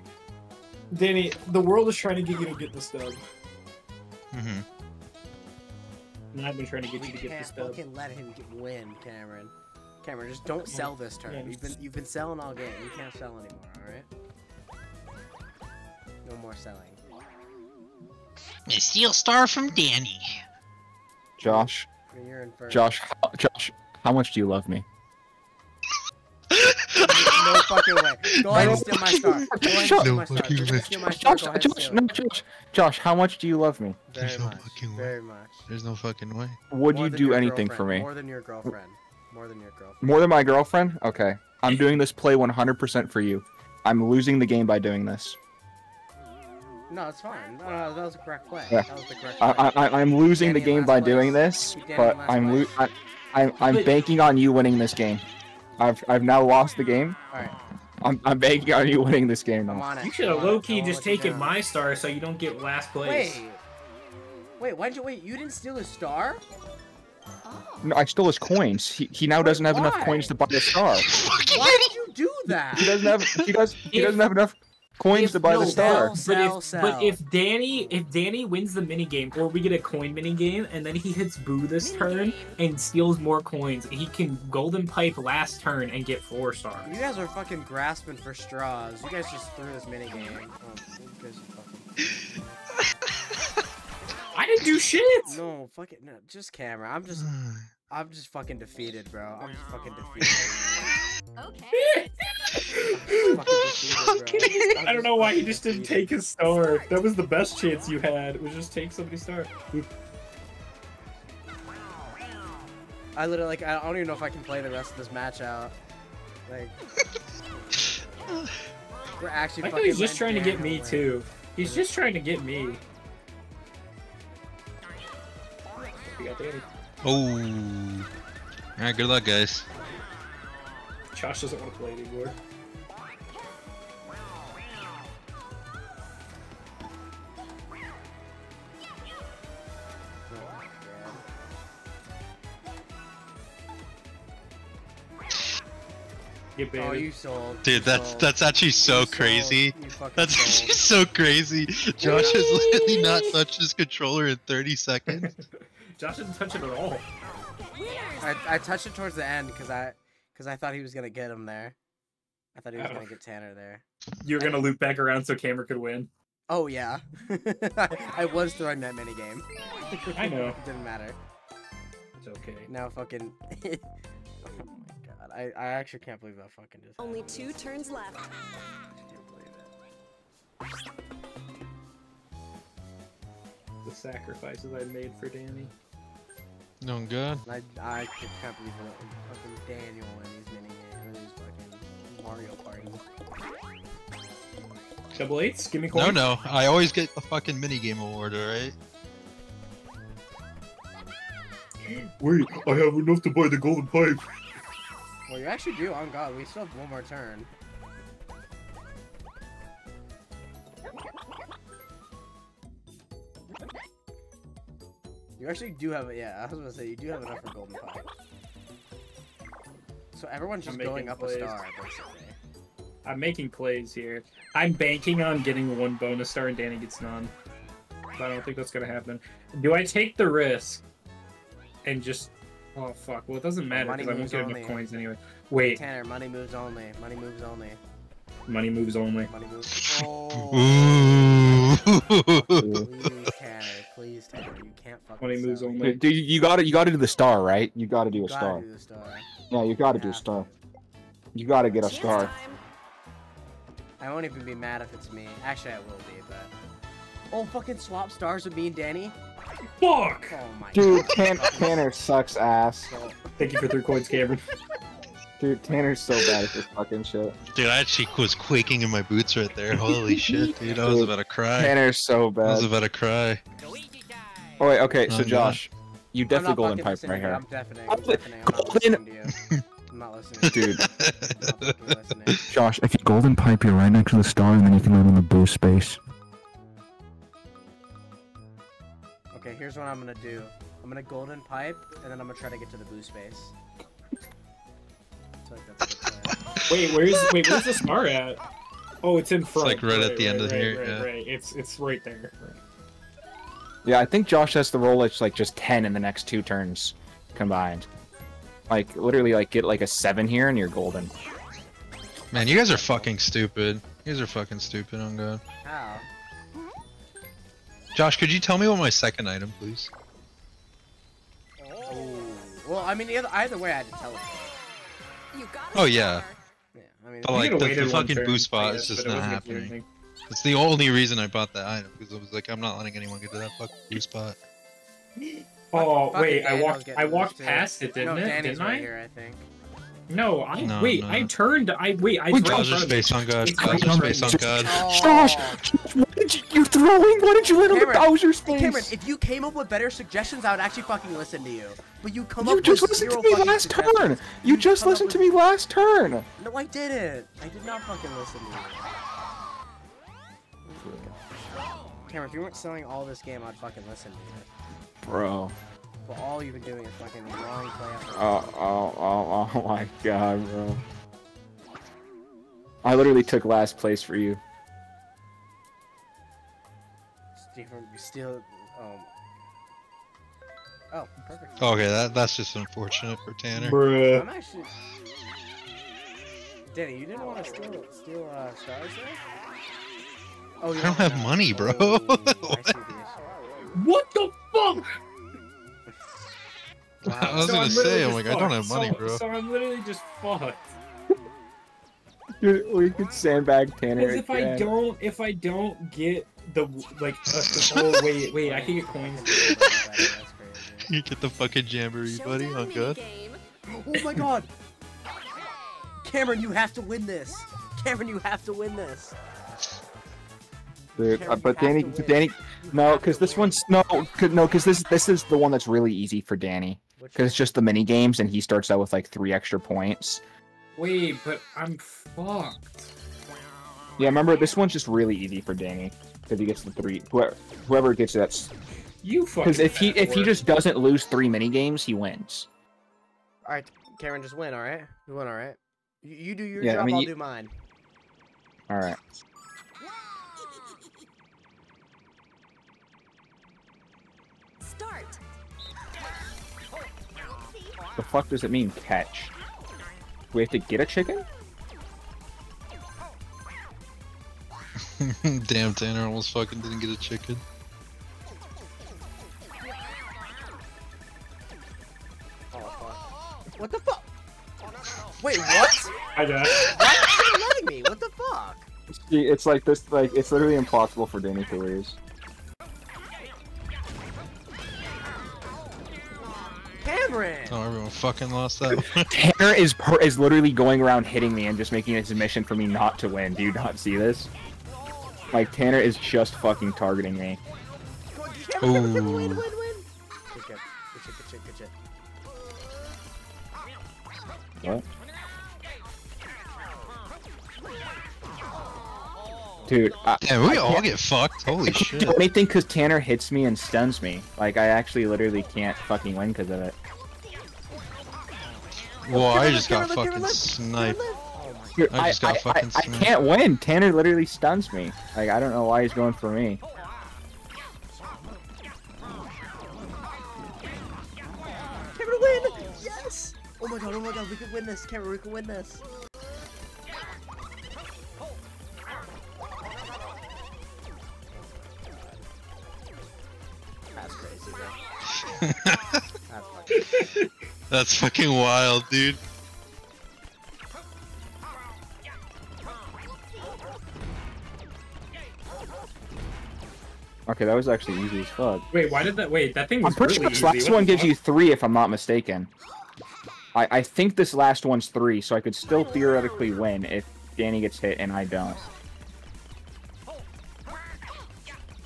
Danny, the world is trying to get you to get this dub, hmm and I've been trying to get We you to get can't this dub. fucking let him get, win, Cameron. Cameron, just don't sell this turn. Yeah, You've been you've been selling all game. You can't sell anymore. All right. No more selling. A steel star from Danny. Josh. You're in first. Josh. How, Josh. How much do you love me? no fucking way. Go ahead and steal my star. Go ahead and Shut- steal No my star. fucking Go ahead way. and steal my star. Josh. Go ahead and Josh. steal No, it. Josh. Josh. How much do you love me? Very There's no much. fucking way. Very much. There's no fucking way. Would More you than do your anything for girlfriend. me? More than your girlfriend. More than your girlfriend. More than my girlfriend? Okay. I'm doing this play 100% for you. I'm losing the game by doing this. No, it's fine. No, no, that was the correct play. Yeah. That was the correct play. I, I, I'm losing the Danny in game by last doing this, Danny but I'm lo- I, I'm I'm banking on you winning this game. I've I've now lost the game. All right. I'm I'm banking on you winning this game I'm now. You should have I'm on it. low key just let taken down. my star so you don't get last place. Wait. Wait, why'd you wait? You didn't steal his star? Oh. No, I stole his coins. He, he now doesn't have enough coins to buy a star. Why did you do that? He doesn't have he does he doesn't have enough coins if- to buy no, the star. But Sell, if, sell. but if Danny if Danny wins the mini game or we get a coin mini game and then he hits Boo this turn Minigame. and steals more coins, he can golden pipe last turn and get four stars. You guys are fucking grasping for straws. You guys just threw this minigame. Oh, you guys are fucking... I didn't do shit. No, fuck it. No, just camera. I'm just, I'm just fucking defeated, bro. I'm just fucking defeated. Okay. defeated. I don't know why you just didn't take his star. That was the best chance you had. Was just take somebody's star. I literally like. I don't even know if I can play the rest of this match out. Like, we're actually. I thought fucking he's just trying to get me win. too. He's just trying to get me. We got Danny. Oh. Alright, good luck, guys. Josh doesn't want to play anymore. Oh, Get God. Oh, banned. you sold. Dude, You that's sold. that's actually so You crazy. That's actually sold. so crazy. Josh has literally not touched his controller in 30 seconds. Josh didn't touch it at all. I, I touched it towards the end because I because I thought he was gonna get him there. I thought he was Oh. gonna get Tanner there. You're gonna loop back around so Cameron could win. Oh yeah, I, I was throwing that mini game. I know. it didn't matter. It's okay. Now fucking. oh my god, I I actually can't believe that fucking just. Only happened. two turns left. I can't believe it. The sacrifices I made for Danny. No good. I I just can't believe that fucking Daniel and these mini games and these fucking Mario Party. Double eights? Give me No, coins. no. I always get the fucking minigame award, alright? Wait, I have enough to buy the golden pipe. Well, you actually do. On God, we still have one more turn. You actually do have it. Yeah, I was gonna say you do have enough for golden pipe. So everyone's just making going up plays. a star, basically. I'm making plays here. I'm banking on getting one bonus star and Danny gets none. But I don't think that's gonna happen. Do I take the risk and just? Oh fuck! Well, it doesn't matter because I won't get only. enough coins anyway. Wait, Tanner, money moves only. Money moves only. money moves only. Money moves. Oh. Ooh. please, Tanner. You can't fucking. Money moves sell only. Dude, you, you gotta you gotta do the star, right? You gotta do You a star. do star. Yeah, you gotta do a star. You gotta get a star. I won't even be mad if it's me. Actually, I will be, but. Oh, fucking swap stars with me and Danny. Fuck! Oh my Dude, god. Tan- Tanner sucks ass. So, Thank you for three coins, Cameron. Dude, Tanner's so bad at this fucking shit. Dude, I actually was quaking in my boots right there. Holy shit, dude. I was about to cry. Tanner's so bad. I was about to cry. Oh wait, okay, so Oh, Josh, you definitely golden pipe right here. I'm deafening. I'm I'm deafening. I'm not golden- listening to you. I'm not listening. Dude, I'm not listening. Josh, if you golden pipe, you're right next to the star, and then you can land on the blue space. Okay, here's what I'm gonna do. I'm gonna golden pipe, and then I'm gonna try to get to the blue space. Like that's a good plan. Wait, where's wait where's the star at? Oh, it's in front. It's like right at the end of right, here, Right, yeah. right. It's it's right there. Right. Yeah, I think Josh has the roll it's like just ten in the next two turns combined. Like literally, like get like a seven here, and you're golden. Man, you guys are fucking stupid. You guys are fucking stupid, on God. good. How? Josh, could you tell me what my second item, please? Oh. Well, I mean, either, either way, I had to tell You got Oh, yeah. star. Yeah, I mean, But, like, could've the- the fucking turn, boost spot I is just not wasn't happening. Anything. It's the only reason I bought that item, because I was like, I'm not letting anyone get to that fucking boost spot. Oh Fucking wait, I walked was I walked past it, didn't no, it? Danny's Didn't right I? here, I think. No, I No, wait. no. I turned. I wait. I Wait, turned Bowser's front- based on God. It's Bowser's right based on there. God. Josh, what did you, you're throwing? Why did you land on the Cameron, Bowser space? Cameron, if you came up with better suggestions, I would actually fucking listen to you. But you come you up just with listened zero to me fucking last turn. suggestions. You just come up listened to me last turn. No, I didn't. I did not fucking listen to you. Cameron, if you weren't selling all this game, I'd fucking listen to you. Bro. But all you've been doing is fucking wrong play after Oh, oh, oh, oh my god, bro. I literally took last place for you. Stephen, you still. Um. Oh, perfect. Okay, that that's just unfortunate for Tanner. Bruh. I'm actually. Danny, you didn't want to steal steal uh, stars there? Oh, you I don't have money, bro. Oh, I see the issue. What the fuck? I was So gonna I'm say, I'm just like, I don't have money, so, bro. So I'm literally just fucked. Dude, we could sandbag Tanner Because if I don't, if I don't get the like, uh, the, oh wait, wait, I can get coins. You get the fucking jamboree, buddy. Showdown On God. Oh my god! Cameron, you have to win this! Cameron, you have to win this! Dude, uh, but Danny. Danny, no, because this win. one's no, cause, no, because this this is the one that's really easy for Danny. Because it's just the mini games, and he starts out with like three extra points. Wait, but I'm fucked. Yeah, remember this one's just really easy for Danny because he gets the three. Whoever, whoever gets it, that's You fucking. because if he if he just doesn't lose three mini games, he wins. Alright, Cameron, just win, alright? You win, alright? You, you do your Yeah, I job, mean, I'll you- do mine. All right. Start. The fuck does it mean catch? Do we have to get a chicken? Damn, Tanner almost fucking didn't get a chicken. What the fuck? Wait, what? I got. Why are you letting me? What the fuck? See, it's like this. Like it's literally impossible for Danny to lose. Cameron! Oh, everyone fucking lost that. Tanner is per- is literally going around hitting me and just making it his mission for me not to win. Do you not see this? Like Tanner is just fucking targeting me. Go- Cameron, Cameron, win, win, win! Good shit, good shit, good shit, good shit. What? Dude, I, Damn, we I all can't- get fucked. Holy I can't shit. do anything because Tanner hits me and stuns me. Like, I actually literally can't fucking win because of it. Well, I just got give it lift, fucking give it lift, give it sniped. Oh Dude, I just got I, fucking I, I can't win. Tanner literally stuns me. Like, I don't know why he's going for me. Cameron win! Yes! Oh my god, oh my god, we could win this, Cameron, we could win this. That's fucking wild, dude. Okay, that was actually easy as fuck. Wait, why did that? Wait, that thing was I'm pretty really sure this last What one gives fuck? you three, if I'm not mistaken. I, I think this last one's three, so I could still theoretically win if Danny gets hit and I don't.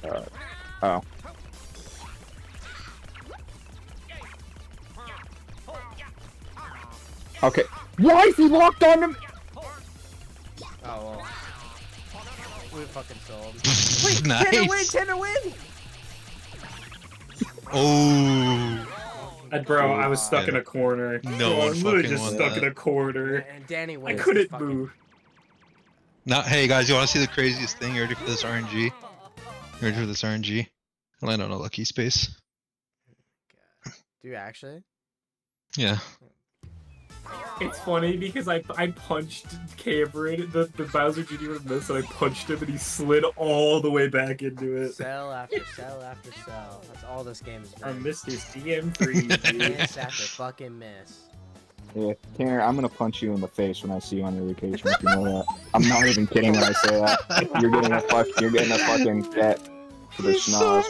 Uh, oh. Okay. Why is he locked on him? Oh well. We fucking sold. Wait, Tanner win! Tanner win! Oh. Uh, bro, I was stuck in a corner. No Oh, one I'm literally just stuck that. in a corner. And Danny I couldn't fucking- move. Now, hey guys, you want to see the craziest thing? You ready for this RNG? You ready for this RNG? Land on a lucky space. Do you actually? Yeah. It's funny because I I punched Cameron, the, the Bowser Jr. with this, and I punched him, and he slid all the way back into it. Sell after sell after sell. That's all this game is I missed his DM3. Miss after fucking miss. Yeah, Tanner, I'm gonna punch you in the face when I see you on your vacation. If you know that. I'm not even kidding when I say that. You're getting a fuck. You're getting a fucking get for the He's so schnoz,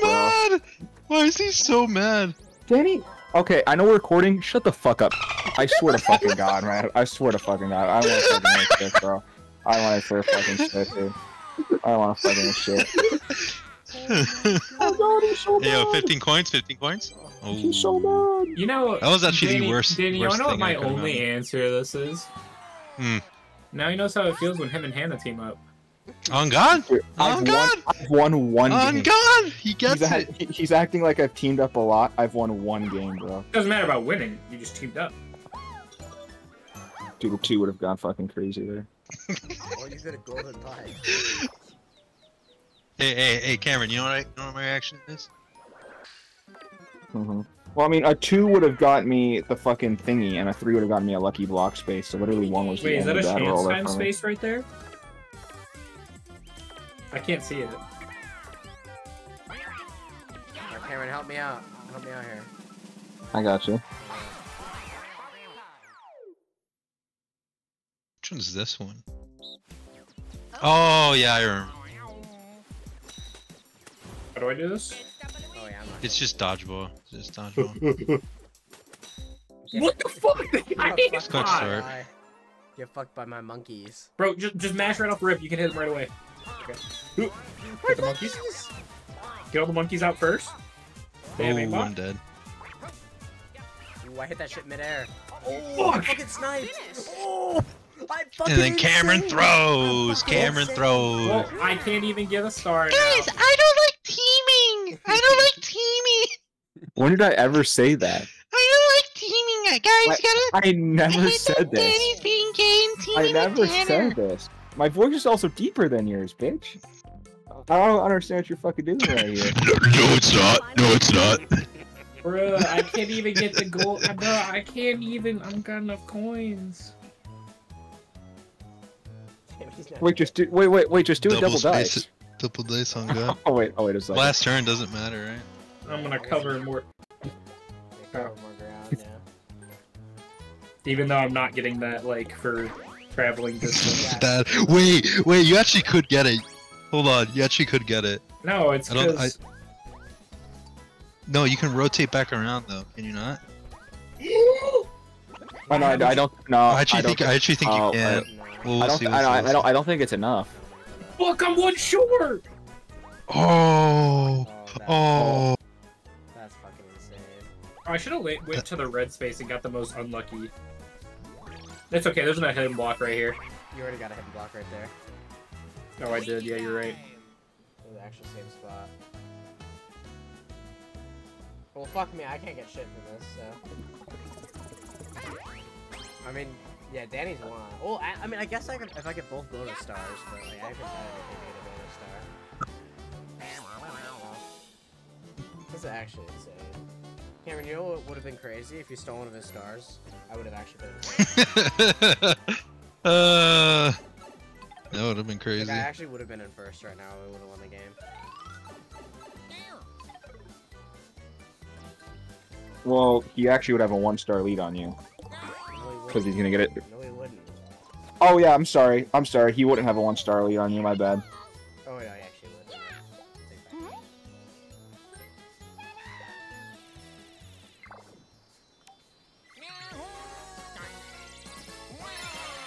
bro. Why is he so mad? Danny. Okay, I know we're recording. Shut the fuck up. I swear to fucking God, man. I swear to fucking God. I want to fucking make shit, bro. I want to for fucking shit, dude. I want to fucking shit. Oh God, he's so Hey, yo, 15 coins, 15 coins. Oh. He's so mad. You know, That was actually the Danny, worst- Danny, you worst wanna know what my only done. answer to this is? Hmm. Now he knows how it feels when him and Hannah team up. On God? Dude, I've won, God. I've won one On game. God! He gets He's, it. act- he- he's acting like I've teamed up a lot. I've won one game, bro. Doesn't matter about winning. You just teamed up. Dude, two would have gone fucking crazy there. oh, you get a golden pie. Hey, hey, hey, Cameron, you know what, I, you know what my reaction is? hmm Well, I mean, a two would have got me the fucking thingy, and a three would have gotten me a lucky block space. So literally, one was Wait, the is that only a bad roll chance time space right there? I can't see it. Alright, Cameron, help me out. Help me out here. I got you. Which one's this one? Oh, yeah, I remember. How do I do this? Oh yeah, I'm. It's just dodgeball. It's just dodgeball. What the fuck? I Get hit fucked Quick by start. my- Get fucked by my monkeys. Bro, just just mash right off the rip. You can hit them right away. Okay. Ooh, Get the monkeys. Get all the monkeys out first. They oh. I'm dead. Ooh, I hit that shit midair. Oh, Fuck. I fucking sniped. Oh, I fucking And then Cameron insane. throws. Cameron insane. throws. Well, I can't even get a star now. I don't like teaming. I don't like teaming. When did I ever say that? I don't like teaming. Guys, What? I never said this. being gay and I never said this. My voice is also deeper than yours, bitch. I don't understand what you're fucking doing right here. No, it's not. No, it's not. Bro, I can't even get the gold. Bro, I can't even. I'm got enough coins. He's Wait, just do. Wait, wait, wait. Just do a Double double space. dice. Double dice on God. Oh wait, oh wait a second. Last turn doesn't matter, right? I'm gonna cover more, They cover more ground, yeah. even though I'm not getting that like for traveling distance. That wait, wait, you actually could get it. Hold on, you actually could get it. No, it's I don't- because No, you can rotate back around though. Can you not? Oh, no, I, I don't. No, I actually I don't think I actually think oh, you can. No. Well, we'll I don't. see. I we'll don't, see, I we'll don't. I don't. I don't think it's enough. Fuck, I'm one short. Oh, Oh, that- oh. That's fucking insane. Oh, I should have went, went to the red space and got the most unlucky. It's okay. There's no hidden block right here. You already got a hidden block right there. Oh, I did. Yeah, you're right. It was actually same spot. Well, fuck me, I can't get shit from this, so. I mean, yeah, Danny's one. Well, I, I mean, I guess I could, if I get both bonus stars, but like, I could try to get a bonus star. This is actually insane. Cameron, you know what would have been crazy if you stole one of his stars? I would have actually been. uh, that would have been crazy. Like, I actually would have been in first right now. We would have won the game. Well, he actually would have a one-star lead on you No, he because he's gonna get it. No, he wouldn't. Oh yeah, I'm sorry. I'm sorry. He wouldn't have a one-star lead on you. My bad.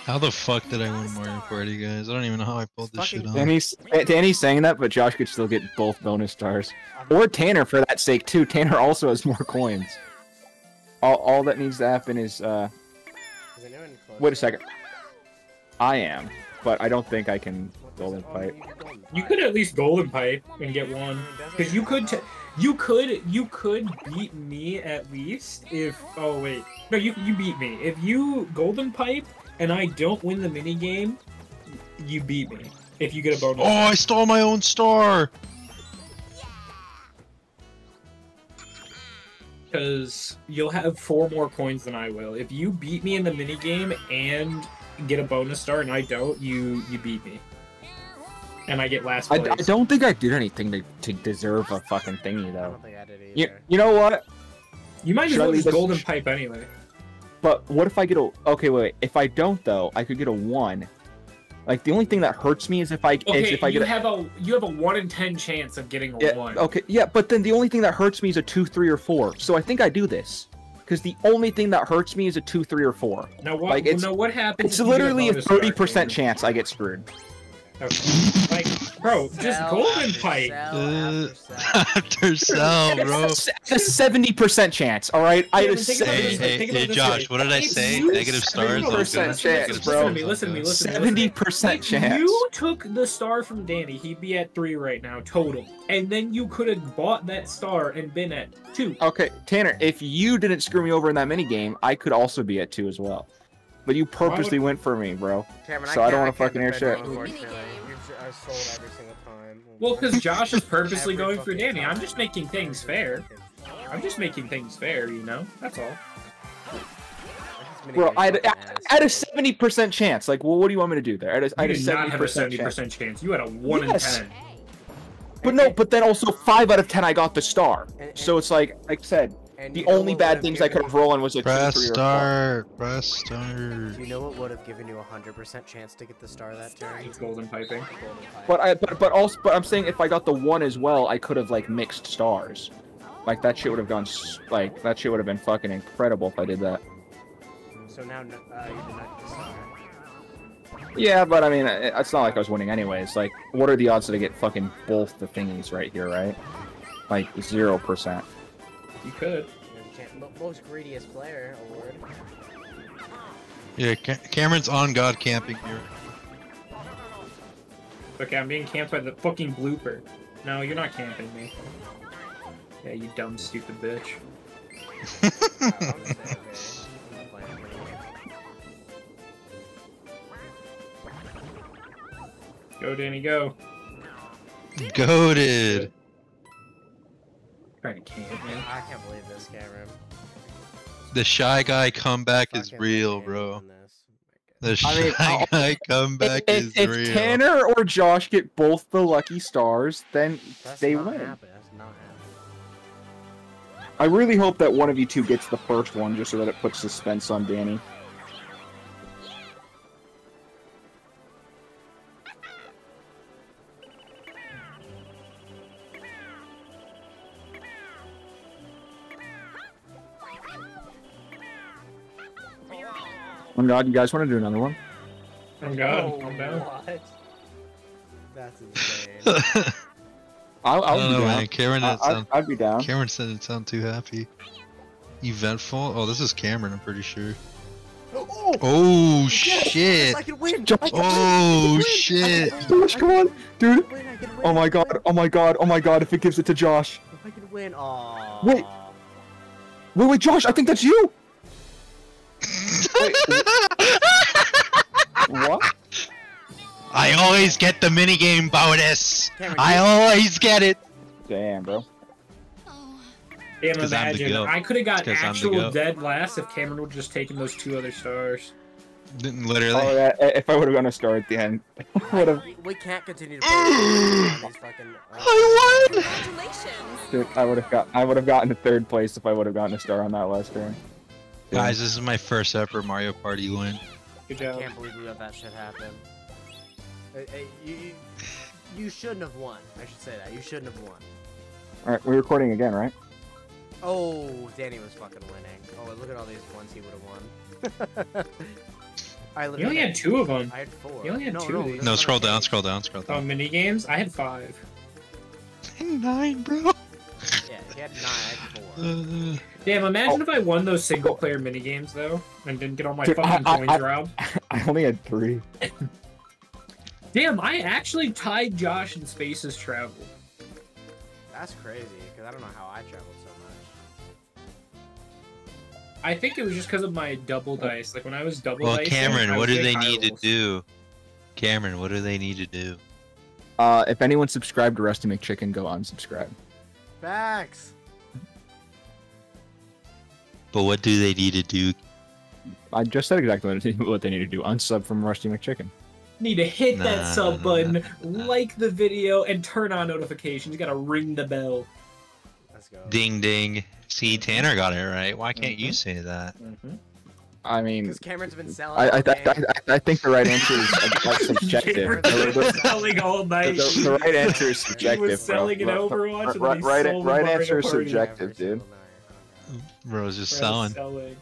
How the fuck did I win Mario Party, guys? I don't even know how I pulled this shit Fucking off. Danny's Danny's saying that, but Josh could still get both bonus stars, or Tanner for that sake too. Tanner also has more coins. All, all that needs to happen is uh, Is wait a second. I am, but I don't think I can golden pipe. you can golden You pipe. could at least golden pipe and get one. Because you could, t- you could, you could beat me at least if. Oh wait, no, you you beat me if you golden pipe and I don't win the mini game. You beat me if you get a bonus. Oh, I stole my own star! Because you'll have four more coins than I will. If you beat me in the mini game and get a bonus star and I don't, you you beat me. And I get last I, place. I don't think I did anything to, to deserve a fucking thingy I though. don't think I did either. You, you know what? You might as Should I well leave just this- golden pipe anyway. But what if I get a? Okay, wait, wait. If I don't though, I could get a one. Like the only thing that hurts me is if I is Okay, if I you get have a you have a one in ten chance of getting a yeah, one. okay, yeah. But then the only thing that hurts me is a two, three, or four. So I think I do this because the only thing that hurts me is a two, three, or four. Now what? Like, it's- now what happens? It's if you get literally a thirty percent chance I get screwed. Okay. Like, bro, just Sell golden pipe. sell Uh, after sell. After sell, bro. A seventy percent chance. All right, I Yeah, had a but think about Hey, hey, hey, Josh, way. what did I say? you- Negative stars? No, don't listen, go. listen, Negative chance, stars bro. Listen to me, listen to me, listen seventy percent If chance. you took the star from Danny, he'd be at three right now total, and then you could have bought that star and been at two. Okay, Tanner, if you didn't screw me over in that mini game, I could also be at two as well. But you purposely went for me, bro. Cameron, So I don't wanna fucking hear defend shit. You, Unfortunately, you've I sold every single time. Well, because Josh is purposely going for Danny. I'm just making things fair. I'm just making things fair, you know. That's all. Bro, I had, I had a seventy percent chance. Like, well, what do you want me to do there? I had a, I You had a did not seventy have a percent seventy chance. percent chance. You had a one Yes. in ten. But no, but then also five out of ten I got the star. And- So it's like, like I said, And the only bad things I could have rolling was a two, Press three, or four. start. Press start. Do you know what would have given you a hundred percent chance to get the star that turn? It's golden piping. Golden pipe. But I, but, but also, but I'm saying if I got the one as well, I could have like mixed stars. Like that shit would have gone, like that shit would have been fucking incredible if I did that. So now uh, you did not get the star. Yeah, but I mean, it's not like I was winning anyways. Like, what are the odds that I get fucking both the thingies right here, right? Like zero percent. You could. There's a chan- mo- Most greediest player award. Yeah, Ca- Cameron's on God camping here. Okay, I'm being camped by the fucking blooper. No, you're not camping me. Yeah, you dumb, stupid bitch. I'm just saying, okay. I'm not playing for you. Go, Danny, go. Goaded. Trying to camp, man. I can't believe this, Cameron. The shy guy comeback is real, bro. won this. Oh the I shy mean, I'll- guy comeback If, is if real. If Tanner or Josh get both the lucky stars, then That's they not win. happening. That's not happening. I really hope that one of you two gets the first one, just so that it puts suspense on Danny. Oh God, you guys want to do another one? Oh god, Oh, calm down. what? That's insane. I'll, I I'll don't be know, down. man. Cameron I, didn't I, sound. I'd be down. Cameron said it sound too happy. Eventful. Oh, this is Cameron. I'm pretty sure. oh, Oh! Yes, shit! I can win! I can! Oh I shit! Josh, come on, dude. Win! I can win! Oh my god, oh my god, oh my god, if it gives it to Josh. If I can win, oh. Wait. Wait, wait, Josh, I think that's you! Wait, what? I always get the minigame bonus. Cameron, I always get it. Damn, bro. Damn, 'cause I'm imagine. I could have got It's 'cause I'm the actual dead last if Cameron would just taken those two other stars. Literally. Oh, yeah, if I would have gone a star at the end, would have. We can't continue to play fucking. uh, I won. Congratulations. Dude, I would have got. I would have gotten to third place if I would have gotten a star on that last turn. Guys, this is my first ever Mario Party win. Good job. I can't believe we let that shit happen. Uh, uh, you, you, you shouldn't have won. I should say that. You shouldn't have won. All right, we're recording again, right? Oh, Danny was fucking winning. Oh, look at all these ones he would have won. I You literally only had two of them. I had four. You only had no, two no, of these. No, scroll not a down, scroll down, scroll Oh, down. mini games? I had five. Nine, bro. Yeah, he had nine. I had four. Damn, imagine Oh. if I won those single player mini games though, and didn't get all my Dude, fucking I- I- coins I- robbed. I only had three. Damn, I actually tied Josh in Space's travel. That's crazy, because I don't know how I traveled so much. I think it was just because of my double dice. Like when I was double well, dicing, Cameron, what do they need to do? Cameron, what do they need to do? Uh, if anyone subscribed to Rusty McChicken, go unsubscribe. Facts. But what do they need to do? I just said exactly what- what they need to do. Unsub from Rusty McChicken. Need to hit Nah, that sub nah, button, nah, nah. like the video, and turn on notifications. You gotta ring the bell. Let's go. Ding ding. See, Tanner got it right. Why can't you mm-hmm. say that? Mm-hmm. I mean, Because Cameron's been selling. I I, I. I, I think the right answer is subjective. The, selling all night. the- the right answer is He was subjective. bro. selling in Right- Overwatch and then right, he right, sold right Mario answer is subjective, dude. single night. Bro's just Bro, selling. selling.